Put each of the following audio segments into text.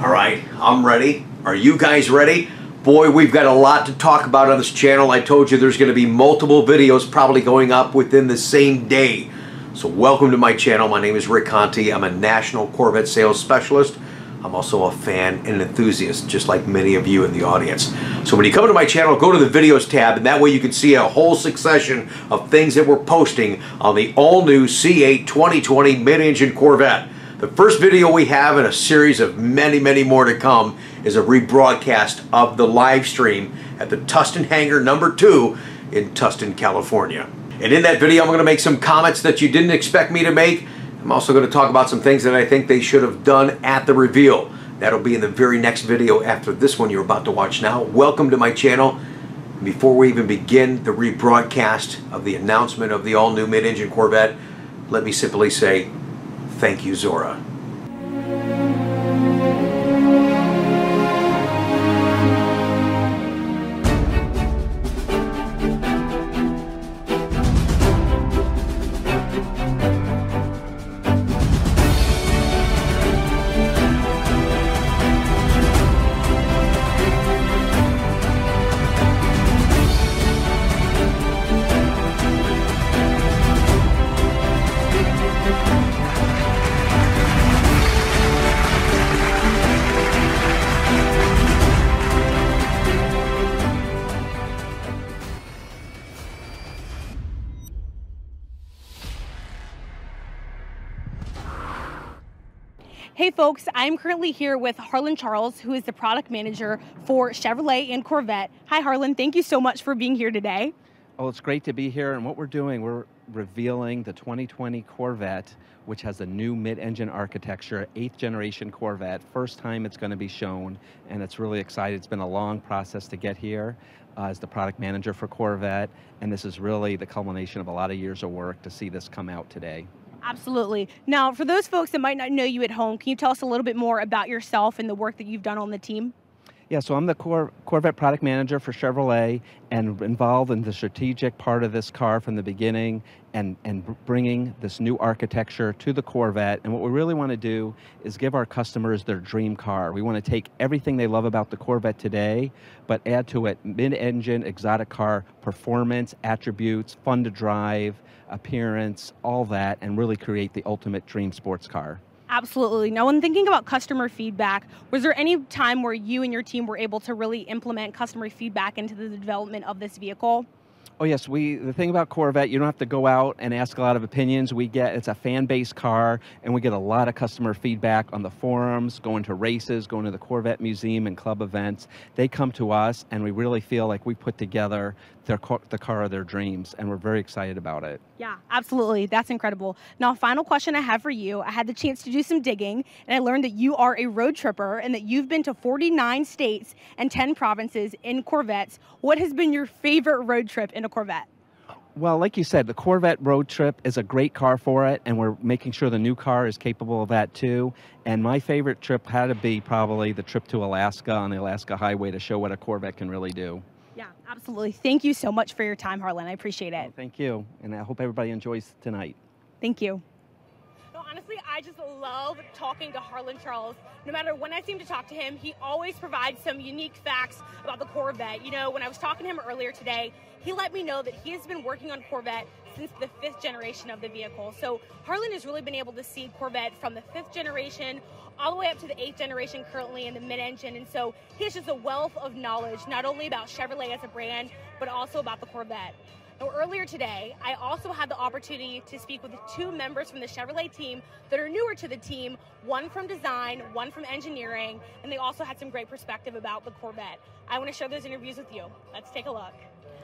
All right, I'm ready. Are you guys ready? Boy, we've got a lot to talk about on this channel. I told you there's going to be multiple videos probably going up within the same day. So welcome to my channel. My name is Rick Conti. I'm a national Corvette sales specialist. I'm also a fan and an enthusiast, just like many of you in the audience. So when you come to my channel, go to the videos tab, and that way you can see a whole succession of things that we're posting on the all-new C8 2020 mid-engine Corvette. The first video we have in a series of many, many more to come is a rebroadcast of the live stream at the Tustin Hangar number two in Tustin, California. And in that video, I'm going to make some comments that you didn't expect me to make, I'm also going to talk about some things that I think they should have done at the reveal. That'll be in the very next video after this one you're about to watch now. Welcome to my channel. Before we even begin the rebroadcast of the announcement of the all-new mid-engine Corvette, let me simply say, thank you, Zora. Folks, I'm currently here with Harlan Charles, who is the product manager for Chevrolet and Corvette. Hi Harlan, thank you so much for being here today. Well, it's great to be here, and what we're doing, we're revealing the 2020 Corvette, which has a new mid-engine architecture, eighth generation Corvette. First time it's going to be shown, and it's really exciting. It's been a long process to get here uh, as the product manager for Corvette, and this is really the culmination of a lot of years of work to see this come out today. Absolutely. Now, for those folks that might not know you at home, can you tell us a little bit more about yourself and the work that you've done on the team? Yeah, so I'm the Cor Corvette product manager for Chevrolet and involved in the strategic part of this car from the beginning and, and bringing this new architecture to the Corvette. And what we really want to do is give our customers their dream car. We want to take everything they love about the Corvette today, but add to it mid-engine, exotic car performance, attributes, fun to drive, appearance, all that, and really create the ultimate dream sports car. Absolutely. Now, when thinking about customer feedback, was there any time where you and your team were able to really implement customer feedback into the development of this vehicle? Oh yes, we. The thing about Corvette, you don't have to go out and ask a lot of opinions. We get it's a fan-based car, and we get a lot of customer feedback on the forums, going to races, going to the Corvette Museum and club events. They come to us, and we really feel like we put together their the car of their dreams, and we're very excited about it. Yeah, absolutely. That's incredible. Now, final question I have for you. I had the chance to do some digging, and I learned that you are a road tripper and that you've been to 49 states and 10 provinces in Corvettes. What has been your favorite road trip in a Corvette? Well, like you said, the Corvette road trip is a great car for it, and we're making sure the new car is capable of that too. And my favorite trip had to be probably the trip to Alaska on the Alaska Highway to show what a Corvette can really do. Yeah, absolutely. Thank you so much for your time, Harlan. I appreciate it. thank you, and I hope everybody enjoys tonight. Thank you. Honestly, I just love talking to Harlan Charles. No matter when I seem to talk to him, he always provides some unique facts about the Corvette. You know, when I was talking to him earlier today, he let me know that he has been working on Corvette since the fifth generation of the vehicle. So Harlan has really been able to see Corvette from the fifth generation all the way up to the eighth generation currently in the mid-engine. And so he has just a wealth of knowledge, not only about Chevrolet as a brand, but also about the Corvette. Now, earlier today, I also had the opportunity to speak with two members from the Chevrolet team that are newer to the team, one from design, one from engineering, and they also had some great perspective about the Corvette. I want to share those interviews with you. Let's take a look.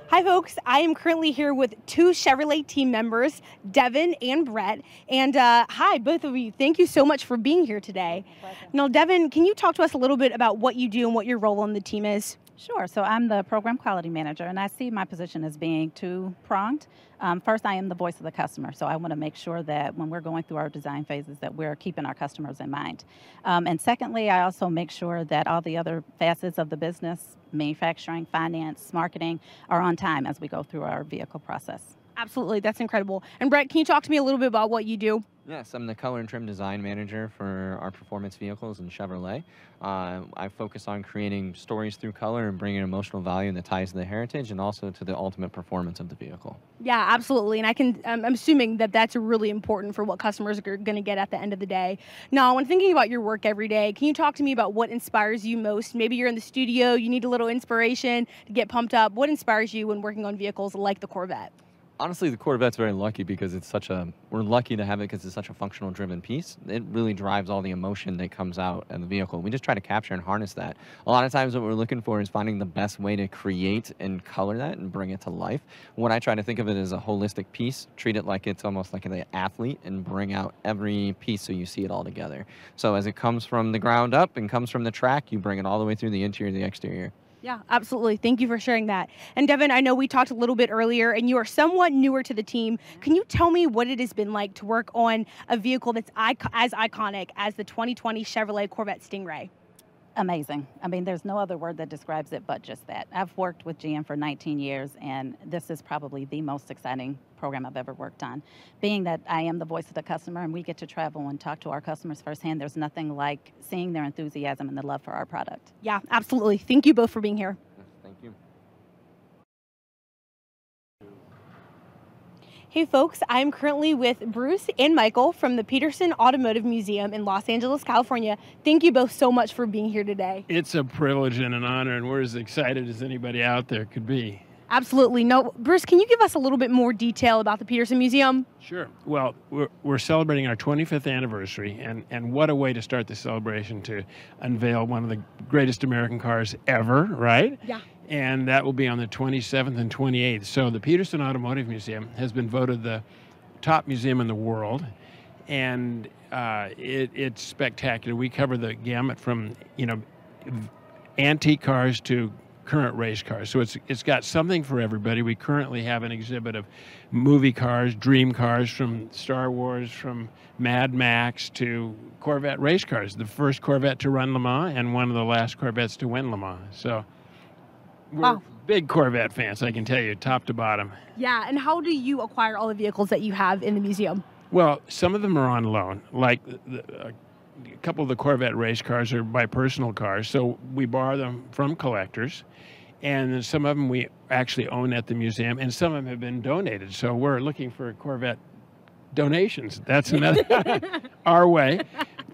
Hi, folks. I am currently here with two Chevrolet team members, Devin and Brett. And uh, hi, both of you. Thank you so much for being here today. Now, Devin, can you talk to us a little bit about what you do and what your role on the team is? Sure. So I'm the program quality manager, and I see my position as being two pronged. Um, first, I am the voice of the customer, so I want to make sure that when we're going through our design phases, that we're keeping our customers in mind. Um, and secondly, I also make sure that all the other facets of the business, manufacturing, finance, marketing, are on time as we go through our vehicle process. Absolutely, that's incredible. And Brett, can you talk to me a little bit about what you do? Yes, I'm the color and trim design manager for our performance vehicles in Chevrolet. Uh, I focus on creating stories through color and bringing emotional value that ties to the heritage and also to the ultimate performance of the vehicle. Yeah, absolutely. And I can, I'm assuming that that's really important for what customers are going to get at the end of the day. Now, when thinking about your work every day, can you talk to me about what inspires you most? Maybe you're in the studio, you need a little inspiration to get pumped up. What inspires you when working on vehicles like the Corvette? Honestly, the Corvette's very lucky because it's such a. We're lucky to have it because it's such a functional driven piece. It really drives all the emotion that comes out in the vehicle. We just try to capture and harness that. A lot of times, what we're looking for is finding the best way to create and color that and bring it to life. What I try to think of it as a holistic piece, treat it like it's almost like an athlete, and bring out every piece so you see it all together. So as it comes from the ground up and comes from the track, you bring it all the way through the interior, the exterior. Yeah, absolutely. Thank you for sharing that. And Devin, I know we talked a little bit earlier, and you are somewhat newer to the team. Mm-hmm. Can you tell me what it has been like to work on a vehicle that's as iconic as the 2020 Chevrolet Corvette Stingray? Amazing. I mean, there's no other word that describes it but just that. I've worked with GM for 19 years, and this is probably the most exciting program I've ever worked on. Being that I am the voice of the customer and we get to travel and talk to our customers firsthand, there's nothing like seeing their enthusiasm and the love for our product. Yeah, absolutely. Thank you both for being here. Hey folks, I'm currently with Bruce and Michael from the Petersen Automotive Museum in Los Angeles, California. Thank you both so much for being here today. It's a privilege and an honor, and we're as excited as anybody out there could be. Absolutely. No, Bruce, can you give us a little bit more detail about the Petersen Museum? Sure. Well, we're, we're celebrating our 25th anniversary, and, and what a way to start the celebration to unveil one of the greatest American cars ever, right? Yeah and that will be on the 27th and 28th. So the Petersen Automotive Museum has been voted the top museum in the world, and uh, it, it's spectacular. We cover the gamut from you know antique cars to current race cars. So it's it's got something for everybody. We currently have an exhibit of movie cars, dream cars from Star Wars, from Mad Max to Corvette race cars. The first Corvette to run Le Mans and one of the last Corvettes to win Le Mans. So we're oh. big Corvette fans, I can tell you, top to bottom. Yeah, and how do you acquire all the vehicles that you have in the museum? Well, some of them are on loan, like the, uh, a couple of the Corvette race cars are my personal cars, so we borrow them from collectors. And some of them we actually own at the museum, and some of them have been donated. So we're looking for Corvette donations. That's another our way.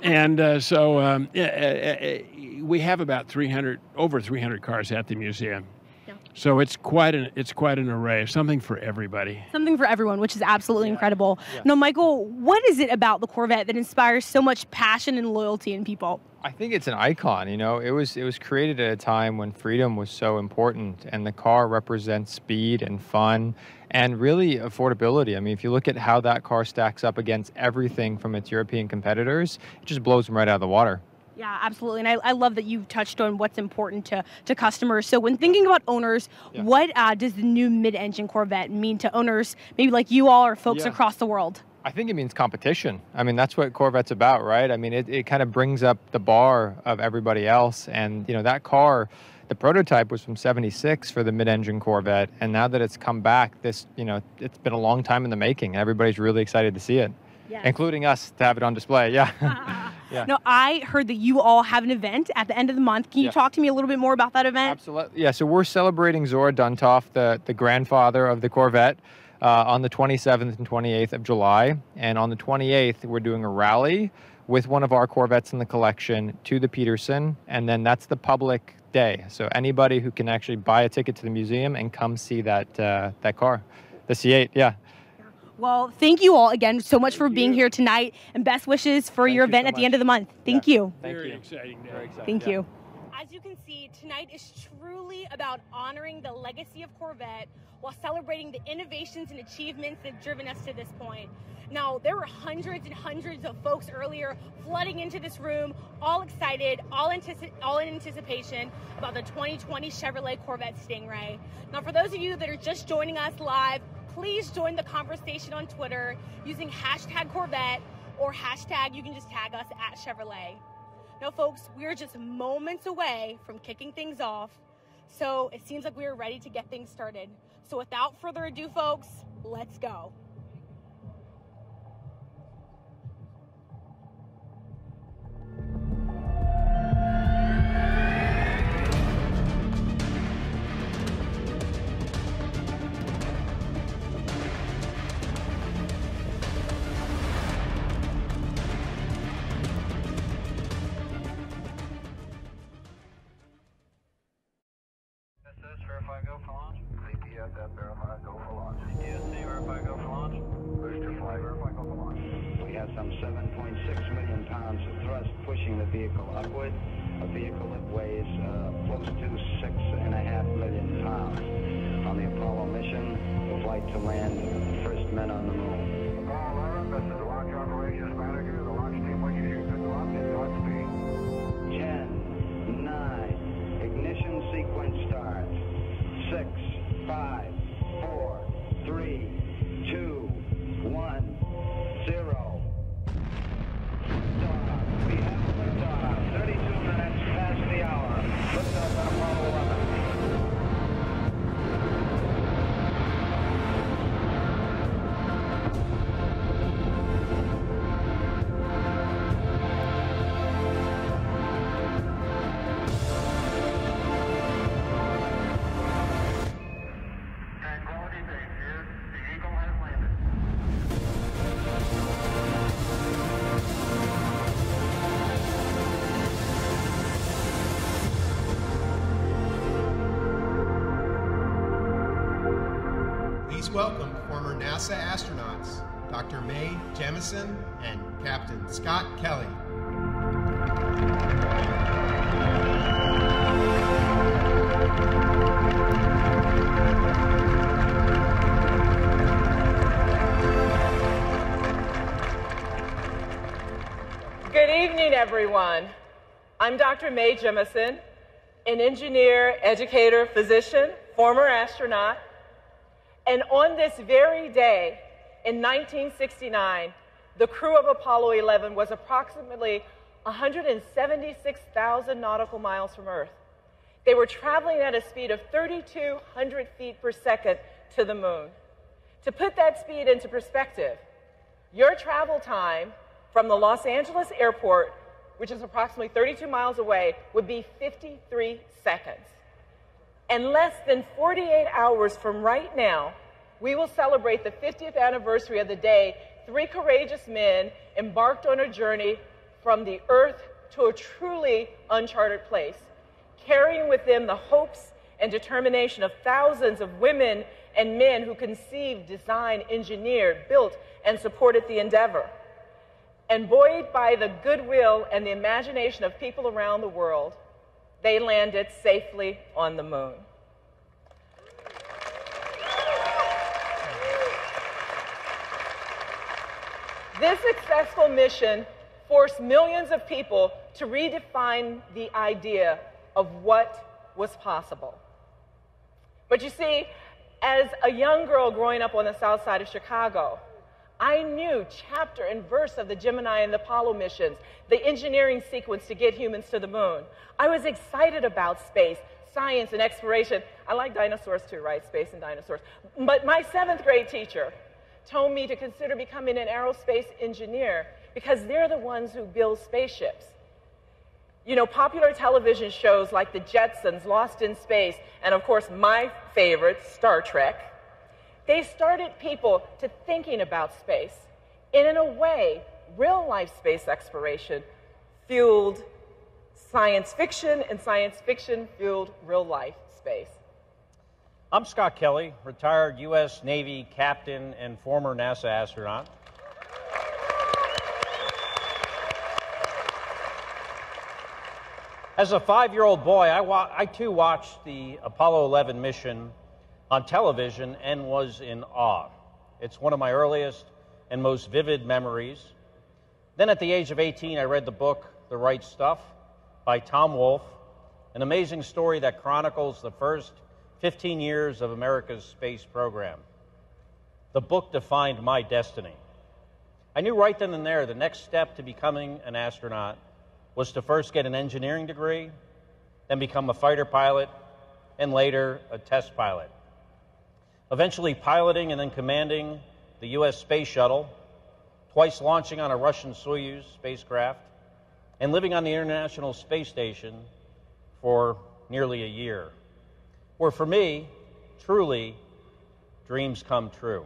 And uh, so um, we have about 300, over 300 cars at the museum. Yeah. So it's quite an it's quite an array, something for everybody. Something for everyone, which is absolutely yeah. incredible. Yeah. Now, Michael, what is it about the Corvette that inspires so much passion and loyalty in people? I think it's an icon. You know, it was it was created at a time when freedom was so important, and the car represents speed and fun, and really affordability. I mean, if you look at how that car stacks up against everything from its European competitors, it just blows them right out of the water. Yeah, absolutely. And I, I love that you've touched on what's important to, to customers. So, when thinking about owners, yeah. what uh, does the new mid engine Corvette mean to owners, maybe like you all or folks yeah. across the world? I think it means competition. I mean, that's what Corvette's about, right? I mean, it, it kind of brings up the bar of everybody else. And, you know, that car, the prototype was from 76 for the mid-engine Corvette. And now that it's come back, this, you know, it's been a long time in the making. Everybody's really excited to see it, yes. including us to have it on display. Yeah. Yeah. No, I heard that you all have an event at the end of the month. Can you yeah. talk to me a little bit more about that event? Absolutely. Yeah, so we're celebrating Zora Duntov, the, the grandfather of the Corvette, uh, on the 27th and 28th of July. And on the 28th, we're doing a rally with one of our Corvettes in the collection to the Petersen. And then that's the public day. So anybody who can actually buy a ticket to the museum and come see that, uh, that car, the C8, yeah. Well, thank you all again so much thank for being here tonight, and best wishes for thank your event so at the end of the month. Thank yeah. you. Thank Very you. exciting day. Very exciting. Thank yeah. you. As you can see, tonight is truly about honoring the legacy of Corvette while celebrating the innovations and achievements that have driven us to this point. Now, there were hundreds and hundreds of folks earlier flooding into this room, all excited, all, all in anticipation about the 2020 Chevrolet Corvette Stingray. Now, for those of you that are just joining us live, please join the conversation on Twitter using hashtag Corvette or hashtag, you can just tag us at Chevrolet. Now, folks, we're just moments away from kicking things off, so it seems like we are ready to get things started. So, without further ado, folks, let's go. NASA astronauts Dr. Mae Jemison and Captain Scott Kelly. Good evening, everyone. I'm Dr. Mae Jemison, an engineer, educator, physician, former astronaut. And on this very day in 1969, the crew of Apollo 11 was approximately 176,000 nautical miles from Earth. They were traveling at a speed of 3,200 feet per second to the moon. To put that speed into perspective, your travel time from the Los Angeles airport, which is approximately 32 miles away, would be 53 seconds. And less than 48 hours from right now, we will celebrate the 50th anniversary of the day three courageous men embarked on a journey from the earth to a truly uncharted place, carrying with them the hopes and determination of thousands of women and men who conceived, designed, engineered, built, and supported the endeavor. And buoyed by the goodwill and the imagination of people around the world, they landed safely on the moon. This successful mission forced millions of people to redefine the idea of what was possible. But you see, as a young girl growing up on the south side of Chicago, I knew chapter and verse of the Gemini and the Apollo missions, the engineering sequence to get humans to the moon. I was excited about space, science, and exploration. I like dinosaurs too, right? Space and dinosaurs. But my seventh grade teacher told me to consider becoming an aerospace engineer because they're the ones who build spaceships. You know, popular television shows like The Jetsons, Lost in Space, and of course, my favorite, Star Trek, they started people to thinking about space. And in a way, real life space exploration fueled science fiction, and science fiction fueled real life space. I'm Scott Kelly, retired U.S. Navy captain and former NASA astronaut. As a five year old boy, I, I too watched the Apollo 11 mission on television and was in awe. It's one of my earliest and most vivid memories. Then, at the age of 18, I read the book The Right Stuff by Tom Wolfe, an amazing story that chronicles the first 15 years of America's space program. The book defined my destiny. I knew right then and there the next step to becoming an astronaut was to first get an engineering degree, then become a fighter pilot, and later a test pilot. Eventually piloting and then commanding the U.S. Space Shuttle, twice launching on a Russian Soyuz spacecraft, and living on the International Space Station for nearly a year. Where for me, truly, dreams come true.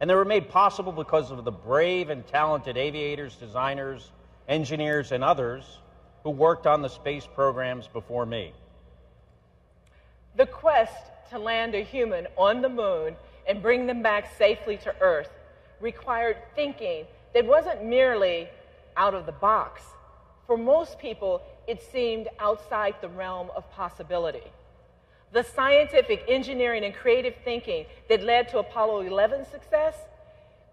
And they were made possible because of the brave and talented aviators, designers, engineers, and others who worked on the space programs before me. The quest to land a human on the moon and bring them back safely to Earth required thinking that wasn't merely out of the box. For most people, it seemed outside the realm of possibility. The scientific, engineering, and creative thinking that led to Apollo 11's success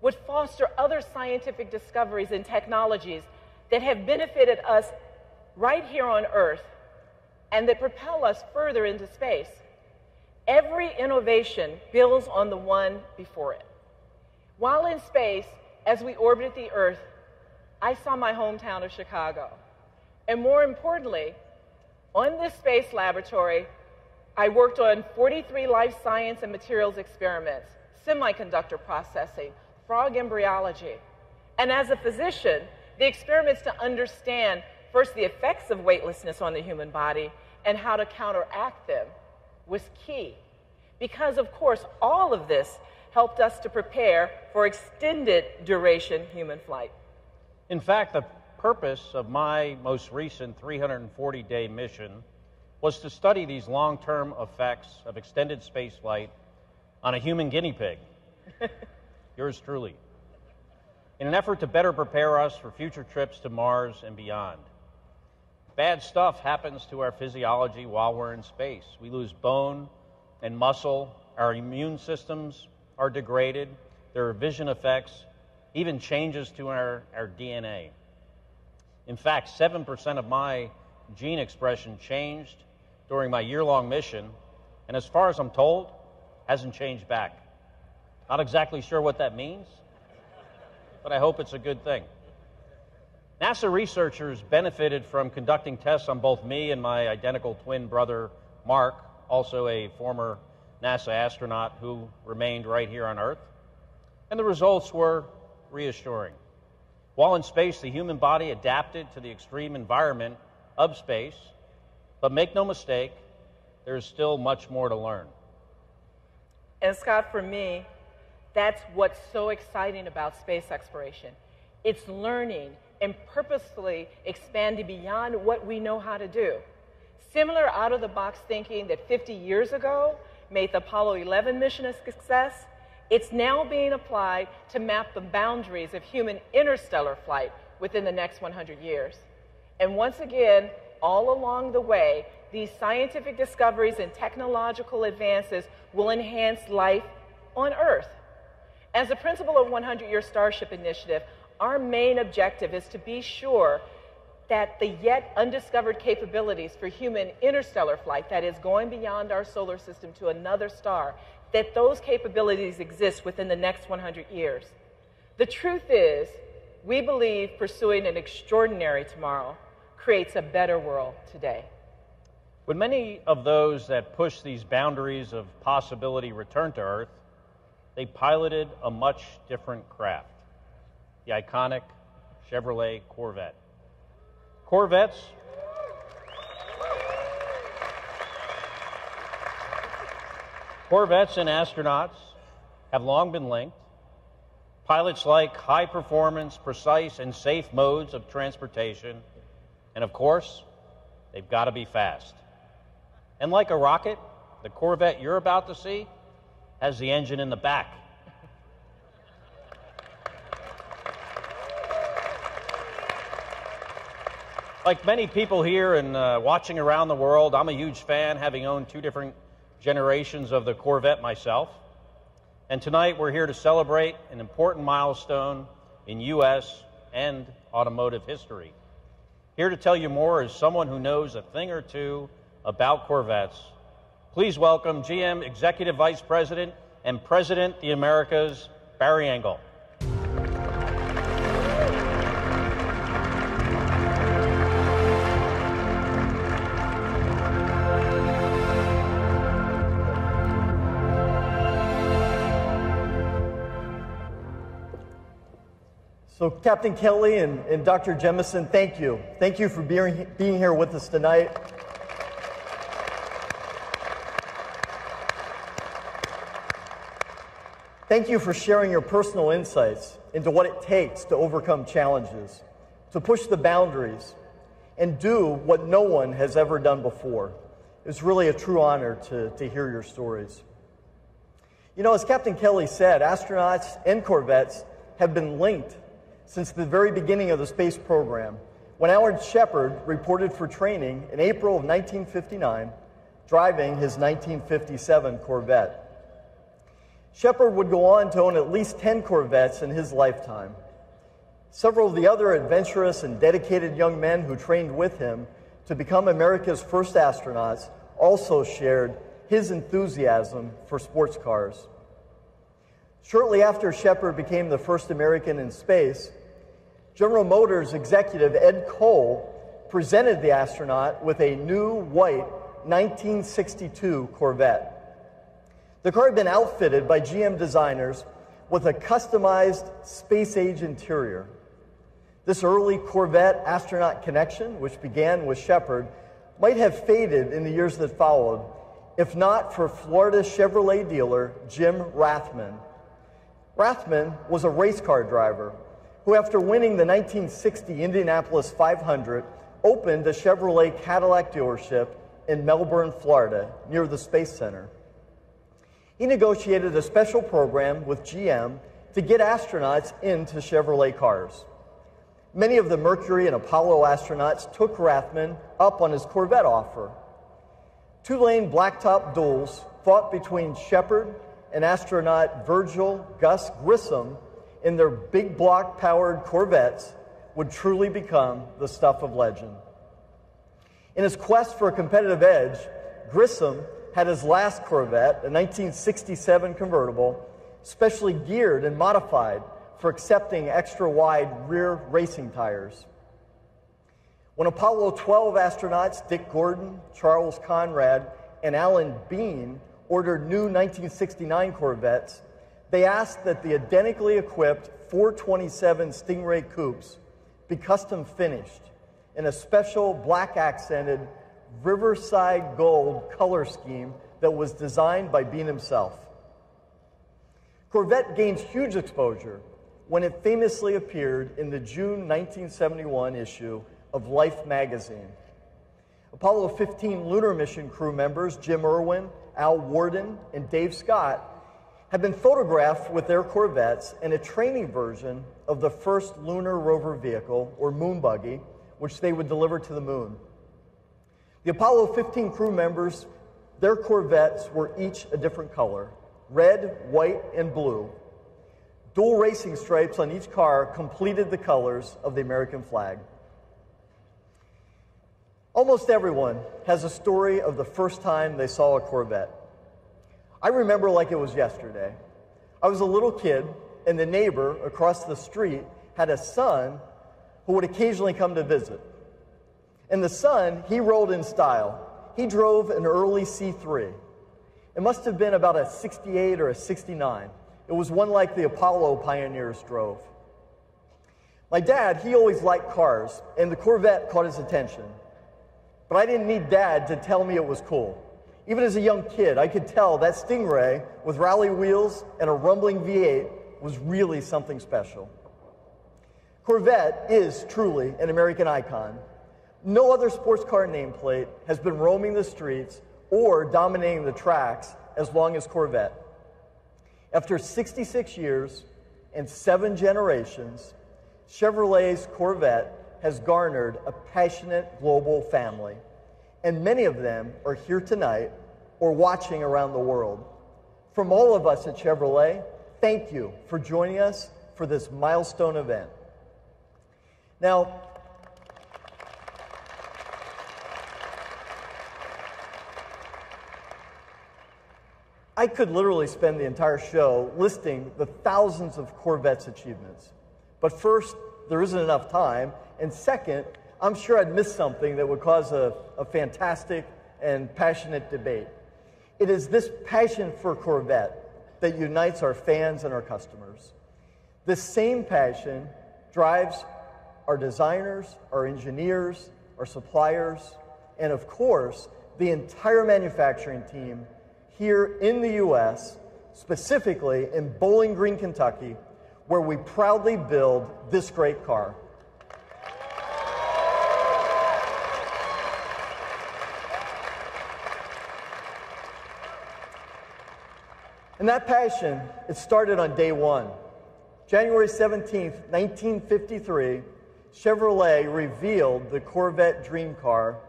would foster other scientific discoveries and technologies that have benefited us right here on Earth and that propel us further into space. Every innovation builds on the one before it. While in space, as we orbited the Earth, I saw my hometown of Chicago. And more importantly, on this space laboratory, I worked on 43 life science and materials experiments, semiconductor processing, frog embryology. And as a physician, the experiments to understand first the effects of weightlessness on the human body and how to counteract them was key. Because, of course, all of this helped us to prepare for extended duration human flight. In fact, the purpose of my most recent 340 day mission was to study these long term effects of extended spaceflight on a human guinea pig. Yours truly. In an effort to better prepare us for future trips to Mars and beyond. Bad stuff happens to our physiology while we're in space. We lose bone and muscle, our immune systems are degraded, there are vision effects, even changes to our, our DNA. In fact, 7% of my gene expression changed during my year long mission, and as far as I'm told, hasn't changed back. Not exactly sure what that means, but I hope it's a good thing. NASA researchers benefited from conducting tests on both me and my identical twin brother, Mark, also a former NASA astronaut who remained right here on Earth. And the results were reassuring. While in space, the human body adapted to the extreme environment of space, but make no mistake, there's still much more to learn. And Scott, for me, that's what's so exciting about space exploration. It's learning and purposefully expanding beyond what we know how to do. Similar out of the box thinking that 50 years ago made the Apollo 11 mission a success, it's now being applied to map the boundaries of human interstellar flight within the next 100 years. And once again, all along the way, these scientific discoveries and technological advances will enhance life on Earth. As a principal of 100 Year Starship Initiative, our main objective is to be sure that the yet undiscovered capabilities for human interstellar flight, that is, going beyond our solar system to another star, that those capabilities exist within the next 100 years. The truth is, we believe pursuing an extraordinary tomorrow creates a better world today. When many of those that push these boundaries of possibility returned to Earth, they piloted a much different craft the iconic Chevrolet Corvette. Corvettes Corvettes and astronauts have long been linked. Pilots like high performance, precise, and safe modes of transportation. And of course, they've got to be fast. And like a rocket, the Corvette you're about to see has the engine in the back. Like many people here and uh, watching around the world, I'm a huge fan, having owned two different generations of the Corvette myself. And tonight we're here to celebrate an important milestone in U.S. and automotive history. Here to tell you more is someone who knows a thing or two about Corvettes. Please welcome GM Executive Vice President and President the Americas, Barry Engle. So, Captain Kelly and, and Dr. Jemison, thank you. Thank you for being, being here with us tonight. Thank you for sharing your personal insights into what it takes to overcome challenges, to push the boundaries, and do what no one has ever done before It's really a true honor to, to hear your stories. You know, as Captain Kelly said, astronauts and Corvettes have been linked since the very beginning of the space program. When Alan Shepard reported for training in April of 1959, driving his 1957 Corvette. Shepard would go on to own at least 10 Corvettes in his lifetime. Several of the other adventurous and dedicated young men who trained with him to become America's first astronauts also shared his enthusiasm for sports cars. Shortly after Shepard became the first American in space, General Motors executive Ed Cole presented the astronaut with a new white 1962 Corvette. The car had been outfitted by GM designers with a customized space age interior. This early Corvette astronaut connection, which began with Shepard, might have faded in the years that followed, if not for Florida Chevrolet dealer Jim Rathmann. Rathmann was a race car driver who, after winning the 1960 Indianapolis 500, opened a Chevrolet Cadillac dealership in Melbourne, Florida, near the Space Center. He negotiated a special program with GM to get astronauts into Chevrolet cars. Many of the Mercury and Apollo astronauts took Rathmann up on his Corvette offer. Two lane blacktop duels fought between Shepard and astronaut Virgil Gus Grissom in their big block powered Corvettes would truly become the stuff of legend. In his quest for a competitive edge, Grissom had his last Corvette, a 1967 convertible, specially geared and modified for accepting extra wide rear racing tires. When Apollo 12 astronauts Dick Gordon, Charles Conrad, and Alan Bean ordered new 1969 Corvettes, they asked that the identically equipped 427 Stingray coupes be custom finished in a special black accented Riverside Gold color scheme that was designed by Bean himself. Corvette gained huge exposure when it famously appeared in the June 1971 issue of Life magazine. Apollo 15 lunar mission crew members Jim Irwin, Al Worden, and Dave Scott had been photographed with their Corvettes in a training version of the first lunar rover vehicle, or moon buggy, which they would deliver to the moon. The Apollo 15 crew members, their Corvettes were each a different color red, white, and blue. Dual racing stripes on each car completed the colors of the American flag. Almost everyone has a story of the first time they saw a Corvette. I remember like it was yesterday. I was a little kid, and the neighbor across the street had a son who would occasionally come to visit. And the son, he rolled in style. He drove an early C3. It must have been about a 68 or a 69. It was one like the Apollo pioneers drove. My dad, he always liked cars, and the Corvette caught his attention. But I didn't need dad to tell me it was cool. Even as a young kid, I could tell that Stingray with rally wheels and a rumbling V8 was really something special. Corvette is truly an American icon. No other sports car nameplate has been roaming the streets or dominating the tracks as long as Corvette. After 66 years and seven generations, Chevrolet's Corvette has garnered a passionate global family, and many of them are here tonight or watching around the world. From all of us at Chevrolet, thank you for joining us for this milestone event. Now, I could literally spend the entire show listing the thousands of Corvette's achievements. But first, there isn't enough time. And second, I'm sure I'd miss something that would cause a, a fantastic and passionate debate. It is this passion for Corvette that unites our fans and our customers. This same passion drives our designers, our engineers, our suppliers, and of course, the entire manufacturing team here in the U.S., specifically in Bowling Green, Kentucky, where we proudly build this great car. And that passion, it started on day one. January 17, 1953, Chevrolet revealed the Corvette Dream Car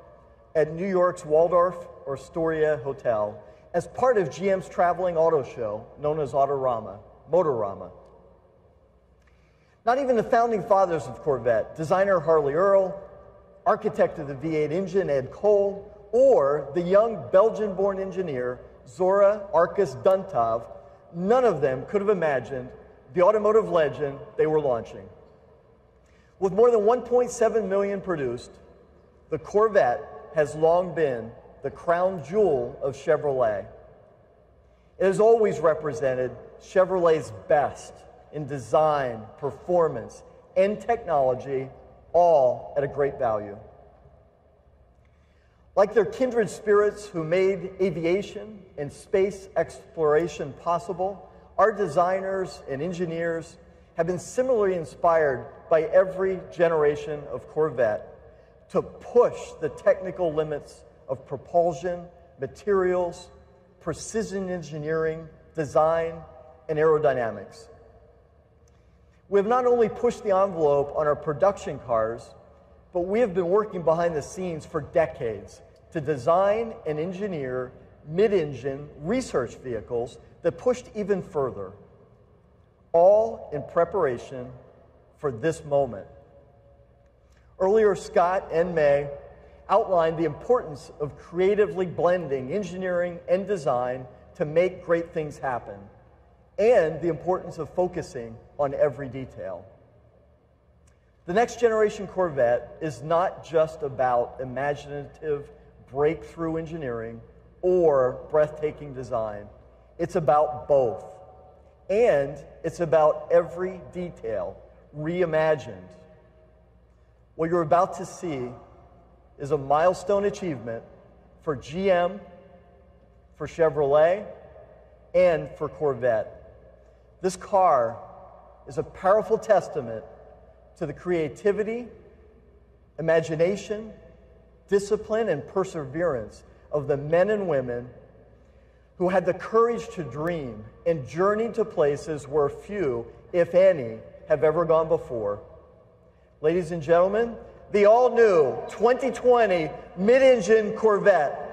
at New York's Waldorf Astoria Hotel as part of GM's traveling auto show known as Autorama, Motorama. Not even the founding fathers of Corvette, designer Harley Earl, architect of the V8 engine Ed Cole, or the young Belgian born engineer Zora Arkus Duntov, none of them could have imagined the automotive legend they were launching. With more than 1.7 million produced, the Corvette has long been the crown jewel of Chevrolet. It has always represented Chevrolet's best in design, performance, and technology, all at a great value. Like their kindred spirits who made aviation and space exploration possible, our designers and engineers have been similarly inspired by every generation of Corvette to push the technical limits of propulsion, materials, precision engineering, design, and aerodynamics. We have not only pushed the envelope on our production cars, but we have been working behind the scenes for decades to design and engineer mid engine research vehicles that pushed even further, all in preparation for this moment. Earlier, Scott and Mae outlined the importance of creatively blending engineering and design to make great things happen, and the importance of focusing on every detail. The next generation Corvette is not just about imaginative breakthrough engineering or breathtaking design. It's about both. And it's about every detail reimagined. What you're about to see is a milestone achievement for GM, for Chevrolet, and for Corvette. This car is a powerful testament to the creativity, imagination, discipline, and perseverance of the men and women who had the courage to dream and journey to places where few, if any, have ever gone before. Ladies and gentlemen, the all new 2020 mid engine Corvette.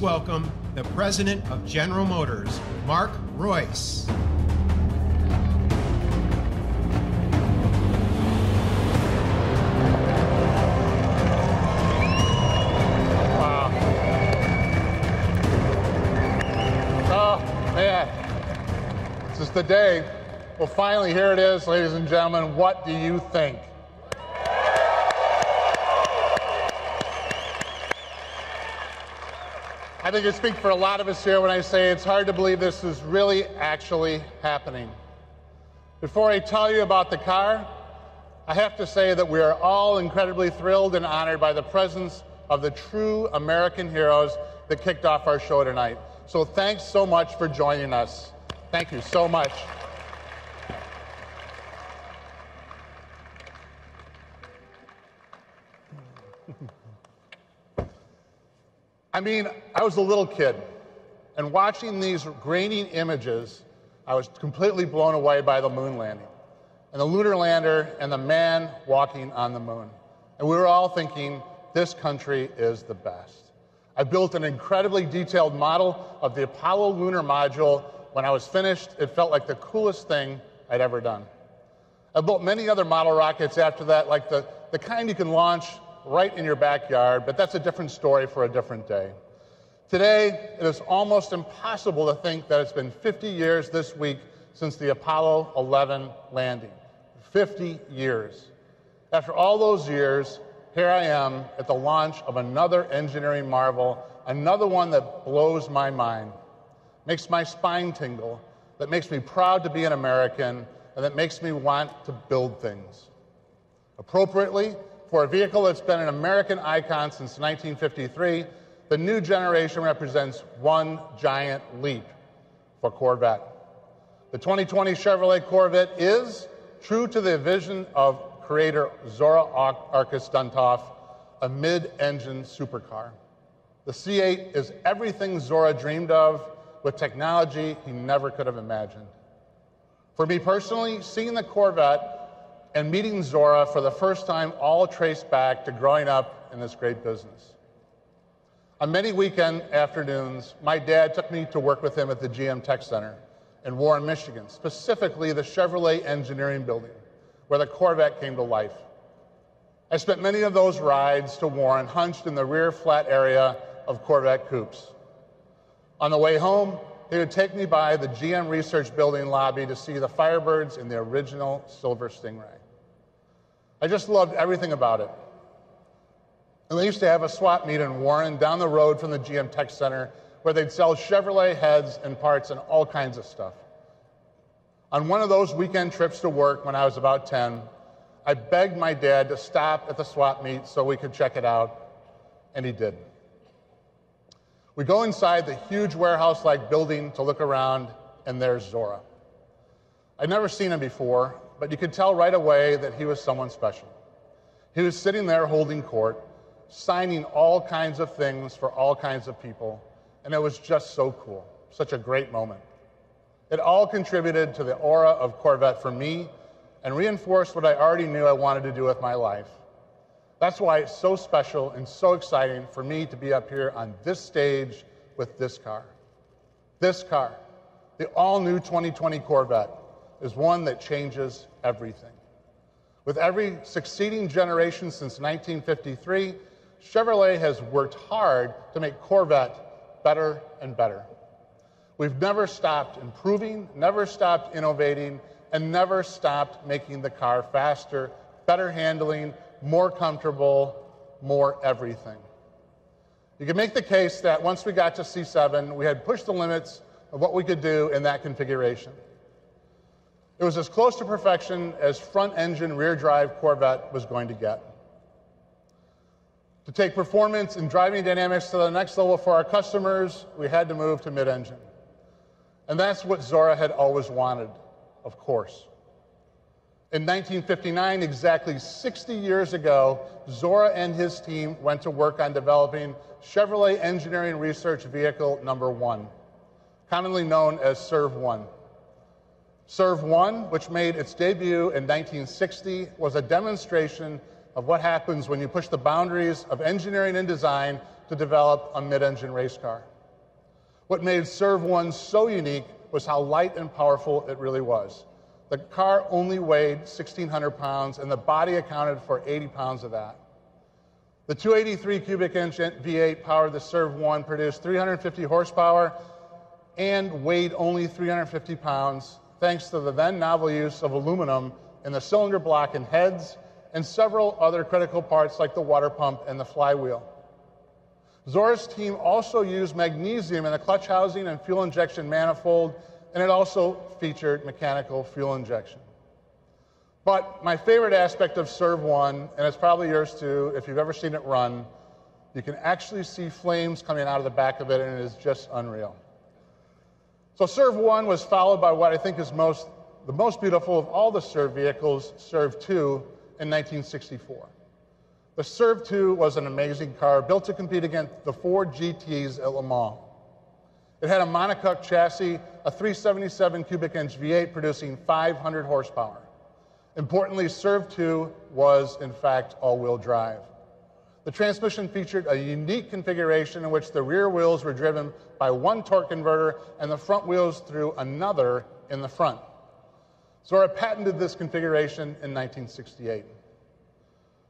welcome the president of General Motors, Mark Reuss. Uh, oh, the day. Well, finally, here it is, ladies and gentlemen. What do you think? Think I speak for a lot of us here when I say it's hard to believe this is really actually happening. Before I tell you about the car, I have to say that we are all incredibly thrilled and honored by the presence of the true American heroes that kicked off our show tonight. So thanks so much for joining us. Thank you so much. I mean, I was a little kid, and watching these grainy images, I was completely blown away by the moon landing and the lunar lander and the man walking on the moon. And we were all thinking, this country is the best. I built an incredibly detailed model of the Apollo lunar module. When I was finished, it felt like the coolest thing I'd ever done. I built many other model rockets after that, like the, the kind you can launch right in your backyard, but that's a different story for a different day. Today, it is almost impossible to think that it's been 50 years this week since the Apollo 11 landing. 50 years. After all those years, here I am at the launch of another engineering marvel, another one that blows my mind, makes my spine tingle, that makes me proud to be an American, and that makes me want to build things. Appropriately, for a vehicle that's been an American icon since 1953, the new generation represents one giant leap for Corvette. The 2020 Chevrolet Corvette is, true to the vision of creator Zora Arkus Duntov, a mid engine supercar. The C8 is everything Zora dreamed of with technology he never could have imagined. For me personally, seeing the Corvette and meeting Zora for the first time all trace back to growing up in this great business. On many weekend afternoons, my dad took me to work with him at the GM Tech Center in Warren, Michigan, specifically the Chevrolet Engineering Building, where the Corvette came to life. I spent many of those rides to Warren hunched in the rear flat area of Corvette coupes. On the way home, he would take me by the GM Research Building lobby to see the Firebirds in the original Silver Stingray. I just loved everything about it. And they used to have a swap meet in Warren down the road from the GM Tech Center where they'd sell Chevrolet heads and parts and all kinds of stuff. On one of those weekend trips to work when I was about 10, I begged my dad to stop at the swap meet so we could check it out, and he did. We go inside the huge warehouse like building to look around, and there's Zora. I'd never seen him before, but you could tell right away that he was someone special. He was sitting there holding court, signing all kinds of things for all kinds of people, and it was just so cool. Such a great moment. It all contributed to the aura of Corvette for me and reinforced what I already knew I wanted to do with my life. That's why it's so special and so exciting for me to be up here on this stage with this car. This car, the all new 2020 Corvette, is one that changes everything. With every succeeding generation since 1953, Chevrolet has worked hard to make Corvette better and better. We've never stopped improving, never stopped innovating, and never stopped making the car faster, better handling, more comfortable, more everything. You can make the case that once we got to C7, we had pushed the limits of what we could do in that configuration. It was as close to perfection as front engine, rear drive Corvette was going to get. To take performance and driving dynamics to the next level for our customers, we had to move to mid engine. And that's what Zora had always wanted, of course. In 1959, exactly 60 years ago, Zora and his team went to work on developing Chevrolet Engineering Research Vehicle Number One, commonly known as CERV 1. CERV 1, which made its debut in 1960, was a demonstration of what happens when you push the boundaries of engineering and design to develop a mid engine race car. What made CERV 1 so unique was how light and powerful it really was. The car only weighed 1,600 pounds, and the body accounted for 80 pounds of that. The 283 cubic inch V8 powered the CERV 1 produced 350 horsepower and weighed only 350 pounds thanks to the then novel use of aluminum in the cylinder block and heads, and several other critical parts like the water pump and the flywheel. Zora's team also used magnesium in the clutch housing and fuel injection manifold, and it also featured mechanical fuel injection. But my favorite aspect of CERV 1, and it's probably yours too, if you've ever seen it run, you can actually see flames coming out of the back of it, and it is just unreal. So CERV 1 was followed by what I think is most, the most beautiful of all the CERV vehicles, CERV 2, in 1964. The CERV 2 was an amazing car built to compete against the Ford GTs at Le Mans. It had a monocoque chassis, a 377 cubic inch V8 producing 500 horsepower. Importantly, CERV 2 was, in fact, all wheel drive. The transmission featured a unique configuration in which the rear wheels were driven by one torque converter and the front wheels through another in the front. Zora patented this configuration in 1968.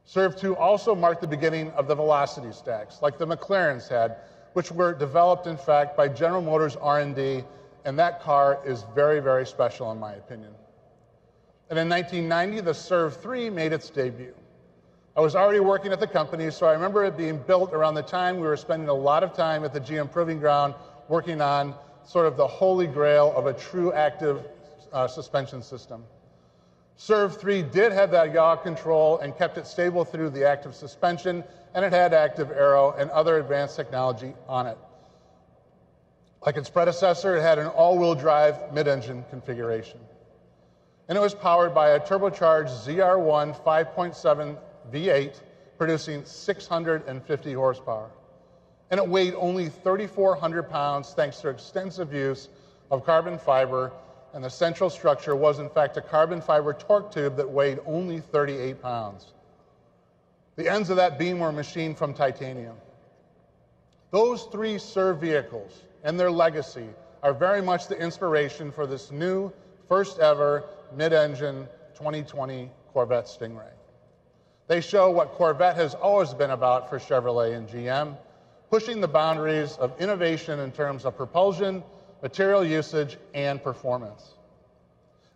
CERV 2 also marked the beginning of the velocity stacks, like the McLarens had, which were developed, in fact, by General Motors R&D, and that car is very, very special in my opinion. And in 1990, the CERV 3 made its debut. I was already working at the company, so I remember it being built around the time we were spending a lot of time at the GM Proving Ground working on sort of the holy grail of a true active uh, suspension system. CERV 3 did have that yaw control and kept it stable through the active suspension, and it had active aero and other advanced technology on it. Like its predecessor, it had an all wheel drive mid engine configuration. And it was powered by a turbocharged ZR1 5.7 V8, producing 650 horsepower. And it weighed only 3,400 pounds thanks to extensive use of carbon fiber and the central structure was, in fact, a carbon fiber torque tube that weighed only 38 pounds. The ends of that beam were machined from titanium. Those three CERV vehicles and their legacy are very much the inspiration for this new, first ever mid engine 2020 Corvette Stingray. They show what Corvette has always been about for Chevrolet and GM pushing the boundaries of innovation in terms of propulsion material usage, and performance.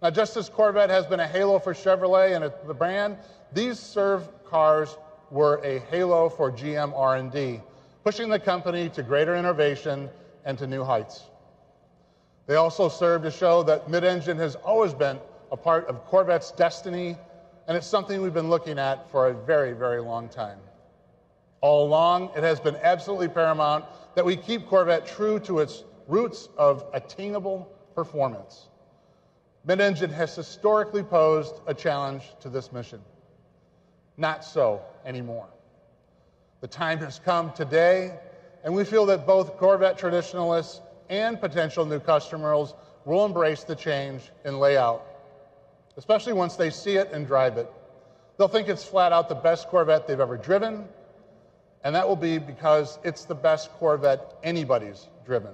Now, just as Corvette has been a halo for Chevrolet and the brand, these CERV cars were a halo for GM R&D, pushing the company to greater innovation and to new heights. They also serve to show that mid-engine has always been a part of Corvette's destiny, and it's something we've been looking at for a very, very long time. All along, it has been absolutely paramount that we keep Corvette true to its roots of attainable performance. Mid-engine has historically posed a challenge to this mission. Not so anymore. The time has come today, and we feel that both Corvette traditionalists and potential new customers will embrace the change in layout, especially once they see it and drive it. They'll think it's flat out the best Corvette they've ever driven, and that will be because it's the best Corvette anybody's driven.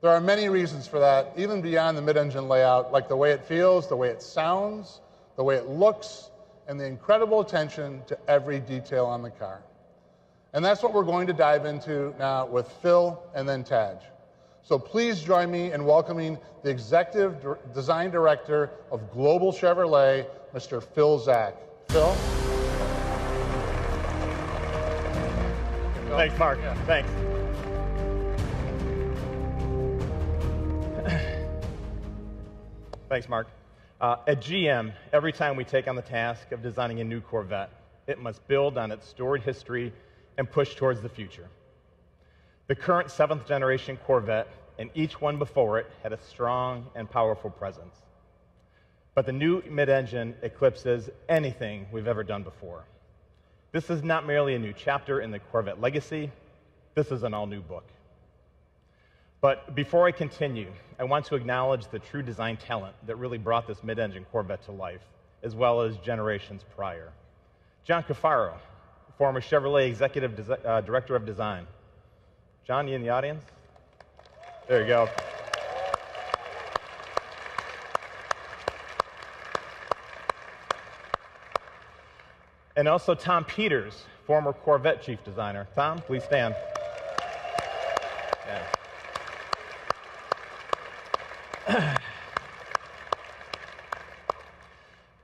There are many reasons for that, even beyond the mid-engine layout, like the way it feels, the way it sounds, the way it looks, and the incredible attention to every detail on the car. And that's what we're going to dive into now with Phil and then Tadge. So please join me in welcoming the Executive Design Director of Global Chevrolet, Mr. Phil Zak. Phil? Thanks, Mark. Yeah. Thanks. Thanks, Mark. Uh, at GM, every time we take on the task of designing a new Corvette, it must build on its storied history and push towards the future. The current seventh generation Corvette and each one before it had a strong and powerful presence. But the new mid engine eclipses anything we've ever done before. This is not merely a new chapter in the Corvette legacy, this is an all new book. But before I continue, I want to acknowledge the true design talent that really brought this mid engine Corvette to life, as well as generations prior. John Cafaro, former Chevrolet Executive Desi- uh, Director of Design. John, you in the audience? There you go. And also Tom Peters, former Corvette Chief Designer. Tom, please stand.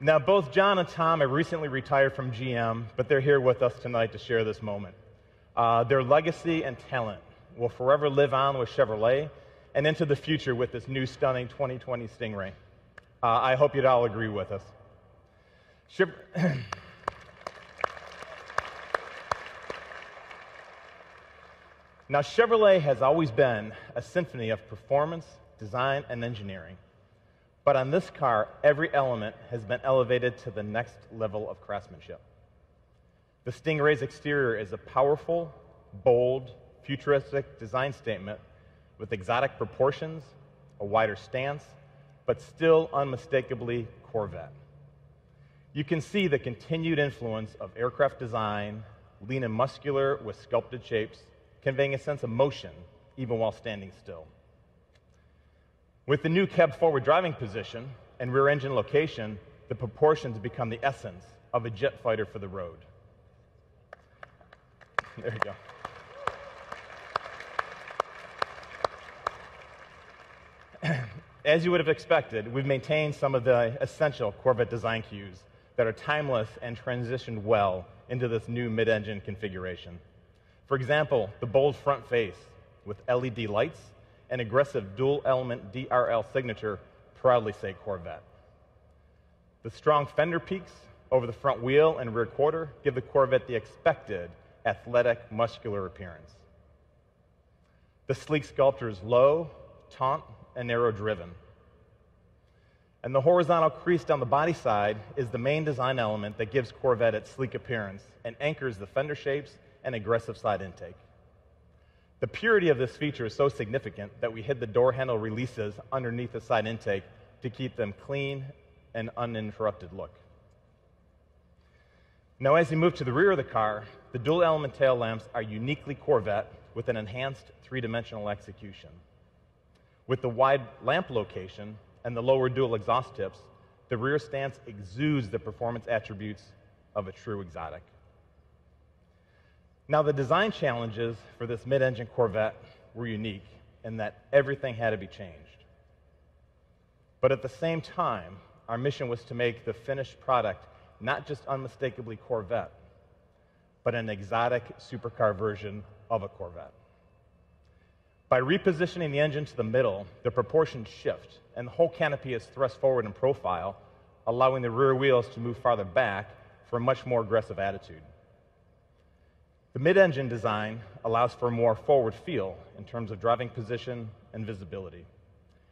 Now, both John and Tom have recently retired from GM, but they're here with us tonight to share this moment. Uh, their legacy and talent will forever live on with Chevrolet and into the future with this new stunning 2020 Stingray. Uh, I hope you'd all agree with us. Chev- now, Chevrolet has always been a symphony of performance, design, and engineering. But on this car, every element has been elevated to the next level of craftsmanship. The Stingray's exterior is a powerful, bold, futuristic design statement with exotic proportions, a wider stance, but still unmistakably Corvette. You can see the continued influence of aircraft design, lean and muscular with sculpted shapes, conveying a sense of motion even while standing still. With the new cab forward driving position and rear engine location, the proportions become the essence of a jet fighter for the road. There you go. As you would have expected, we've maintained some of the essential Corvette design cues that are timeless and transitioned well into this new mid engine configuration. For example, the bold front face with LED lights and aggressive dual element DRL signature proudly say Corvette. The strong fender peaks over the front wheel and rear quarter give the Corvette the expected athletic, muscular appearance. The sleek sculpture is low, taunt, and narrow driven. And the horizontal crease down the body side is the main design element that gives Corvette its sleek appearance and anchors the fender shapes and aggressive side intake. The purity of this feature is so significant that we hid the door handle releases underneath the side intake to keep them clean and uninterrupted look. Now, as you move to the rear of the car, the dual element tail lamps are uniquely Corvette with an enhanced three dimensional execution. With the wide lamp location and the lower dual exhaust tips, the rear stance exudes the performance attributes of a true exotic. Now, the design challenges for this mid engine Corvette were unique in that everything had to be changed. But at the same time, our mission was to make the finished product not just unmistakably Corvette, but an exotic supercar version of a Corvette. By repositioning the engine to the middle, the proportions shift, and the whole canopy is thrust forward in profile, allowing the rear wheels to move farther back for a much more aggressive attitude. The mid engine design allows for a more forward feel in terms of driving position and visibility.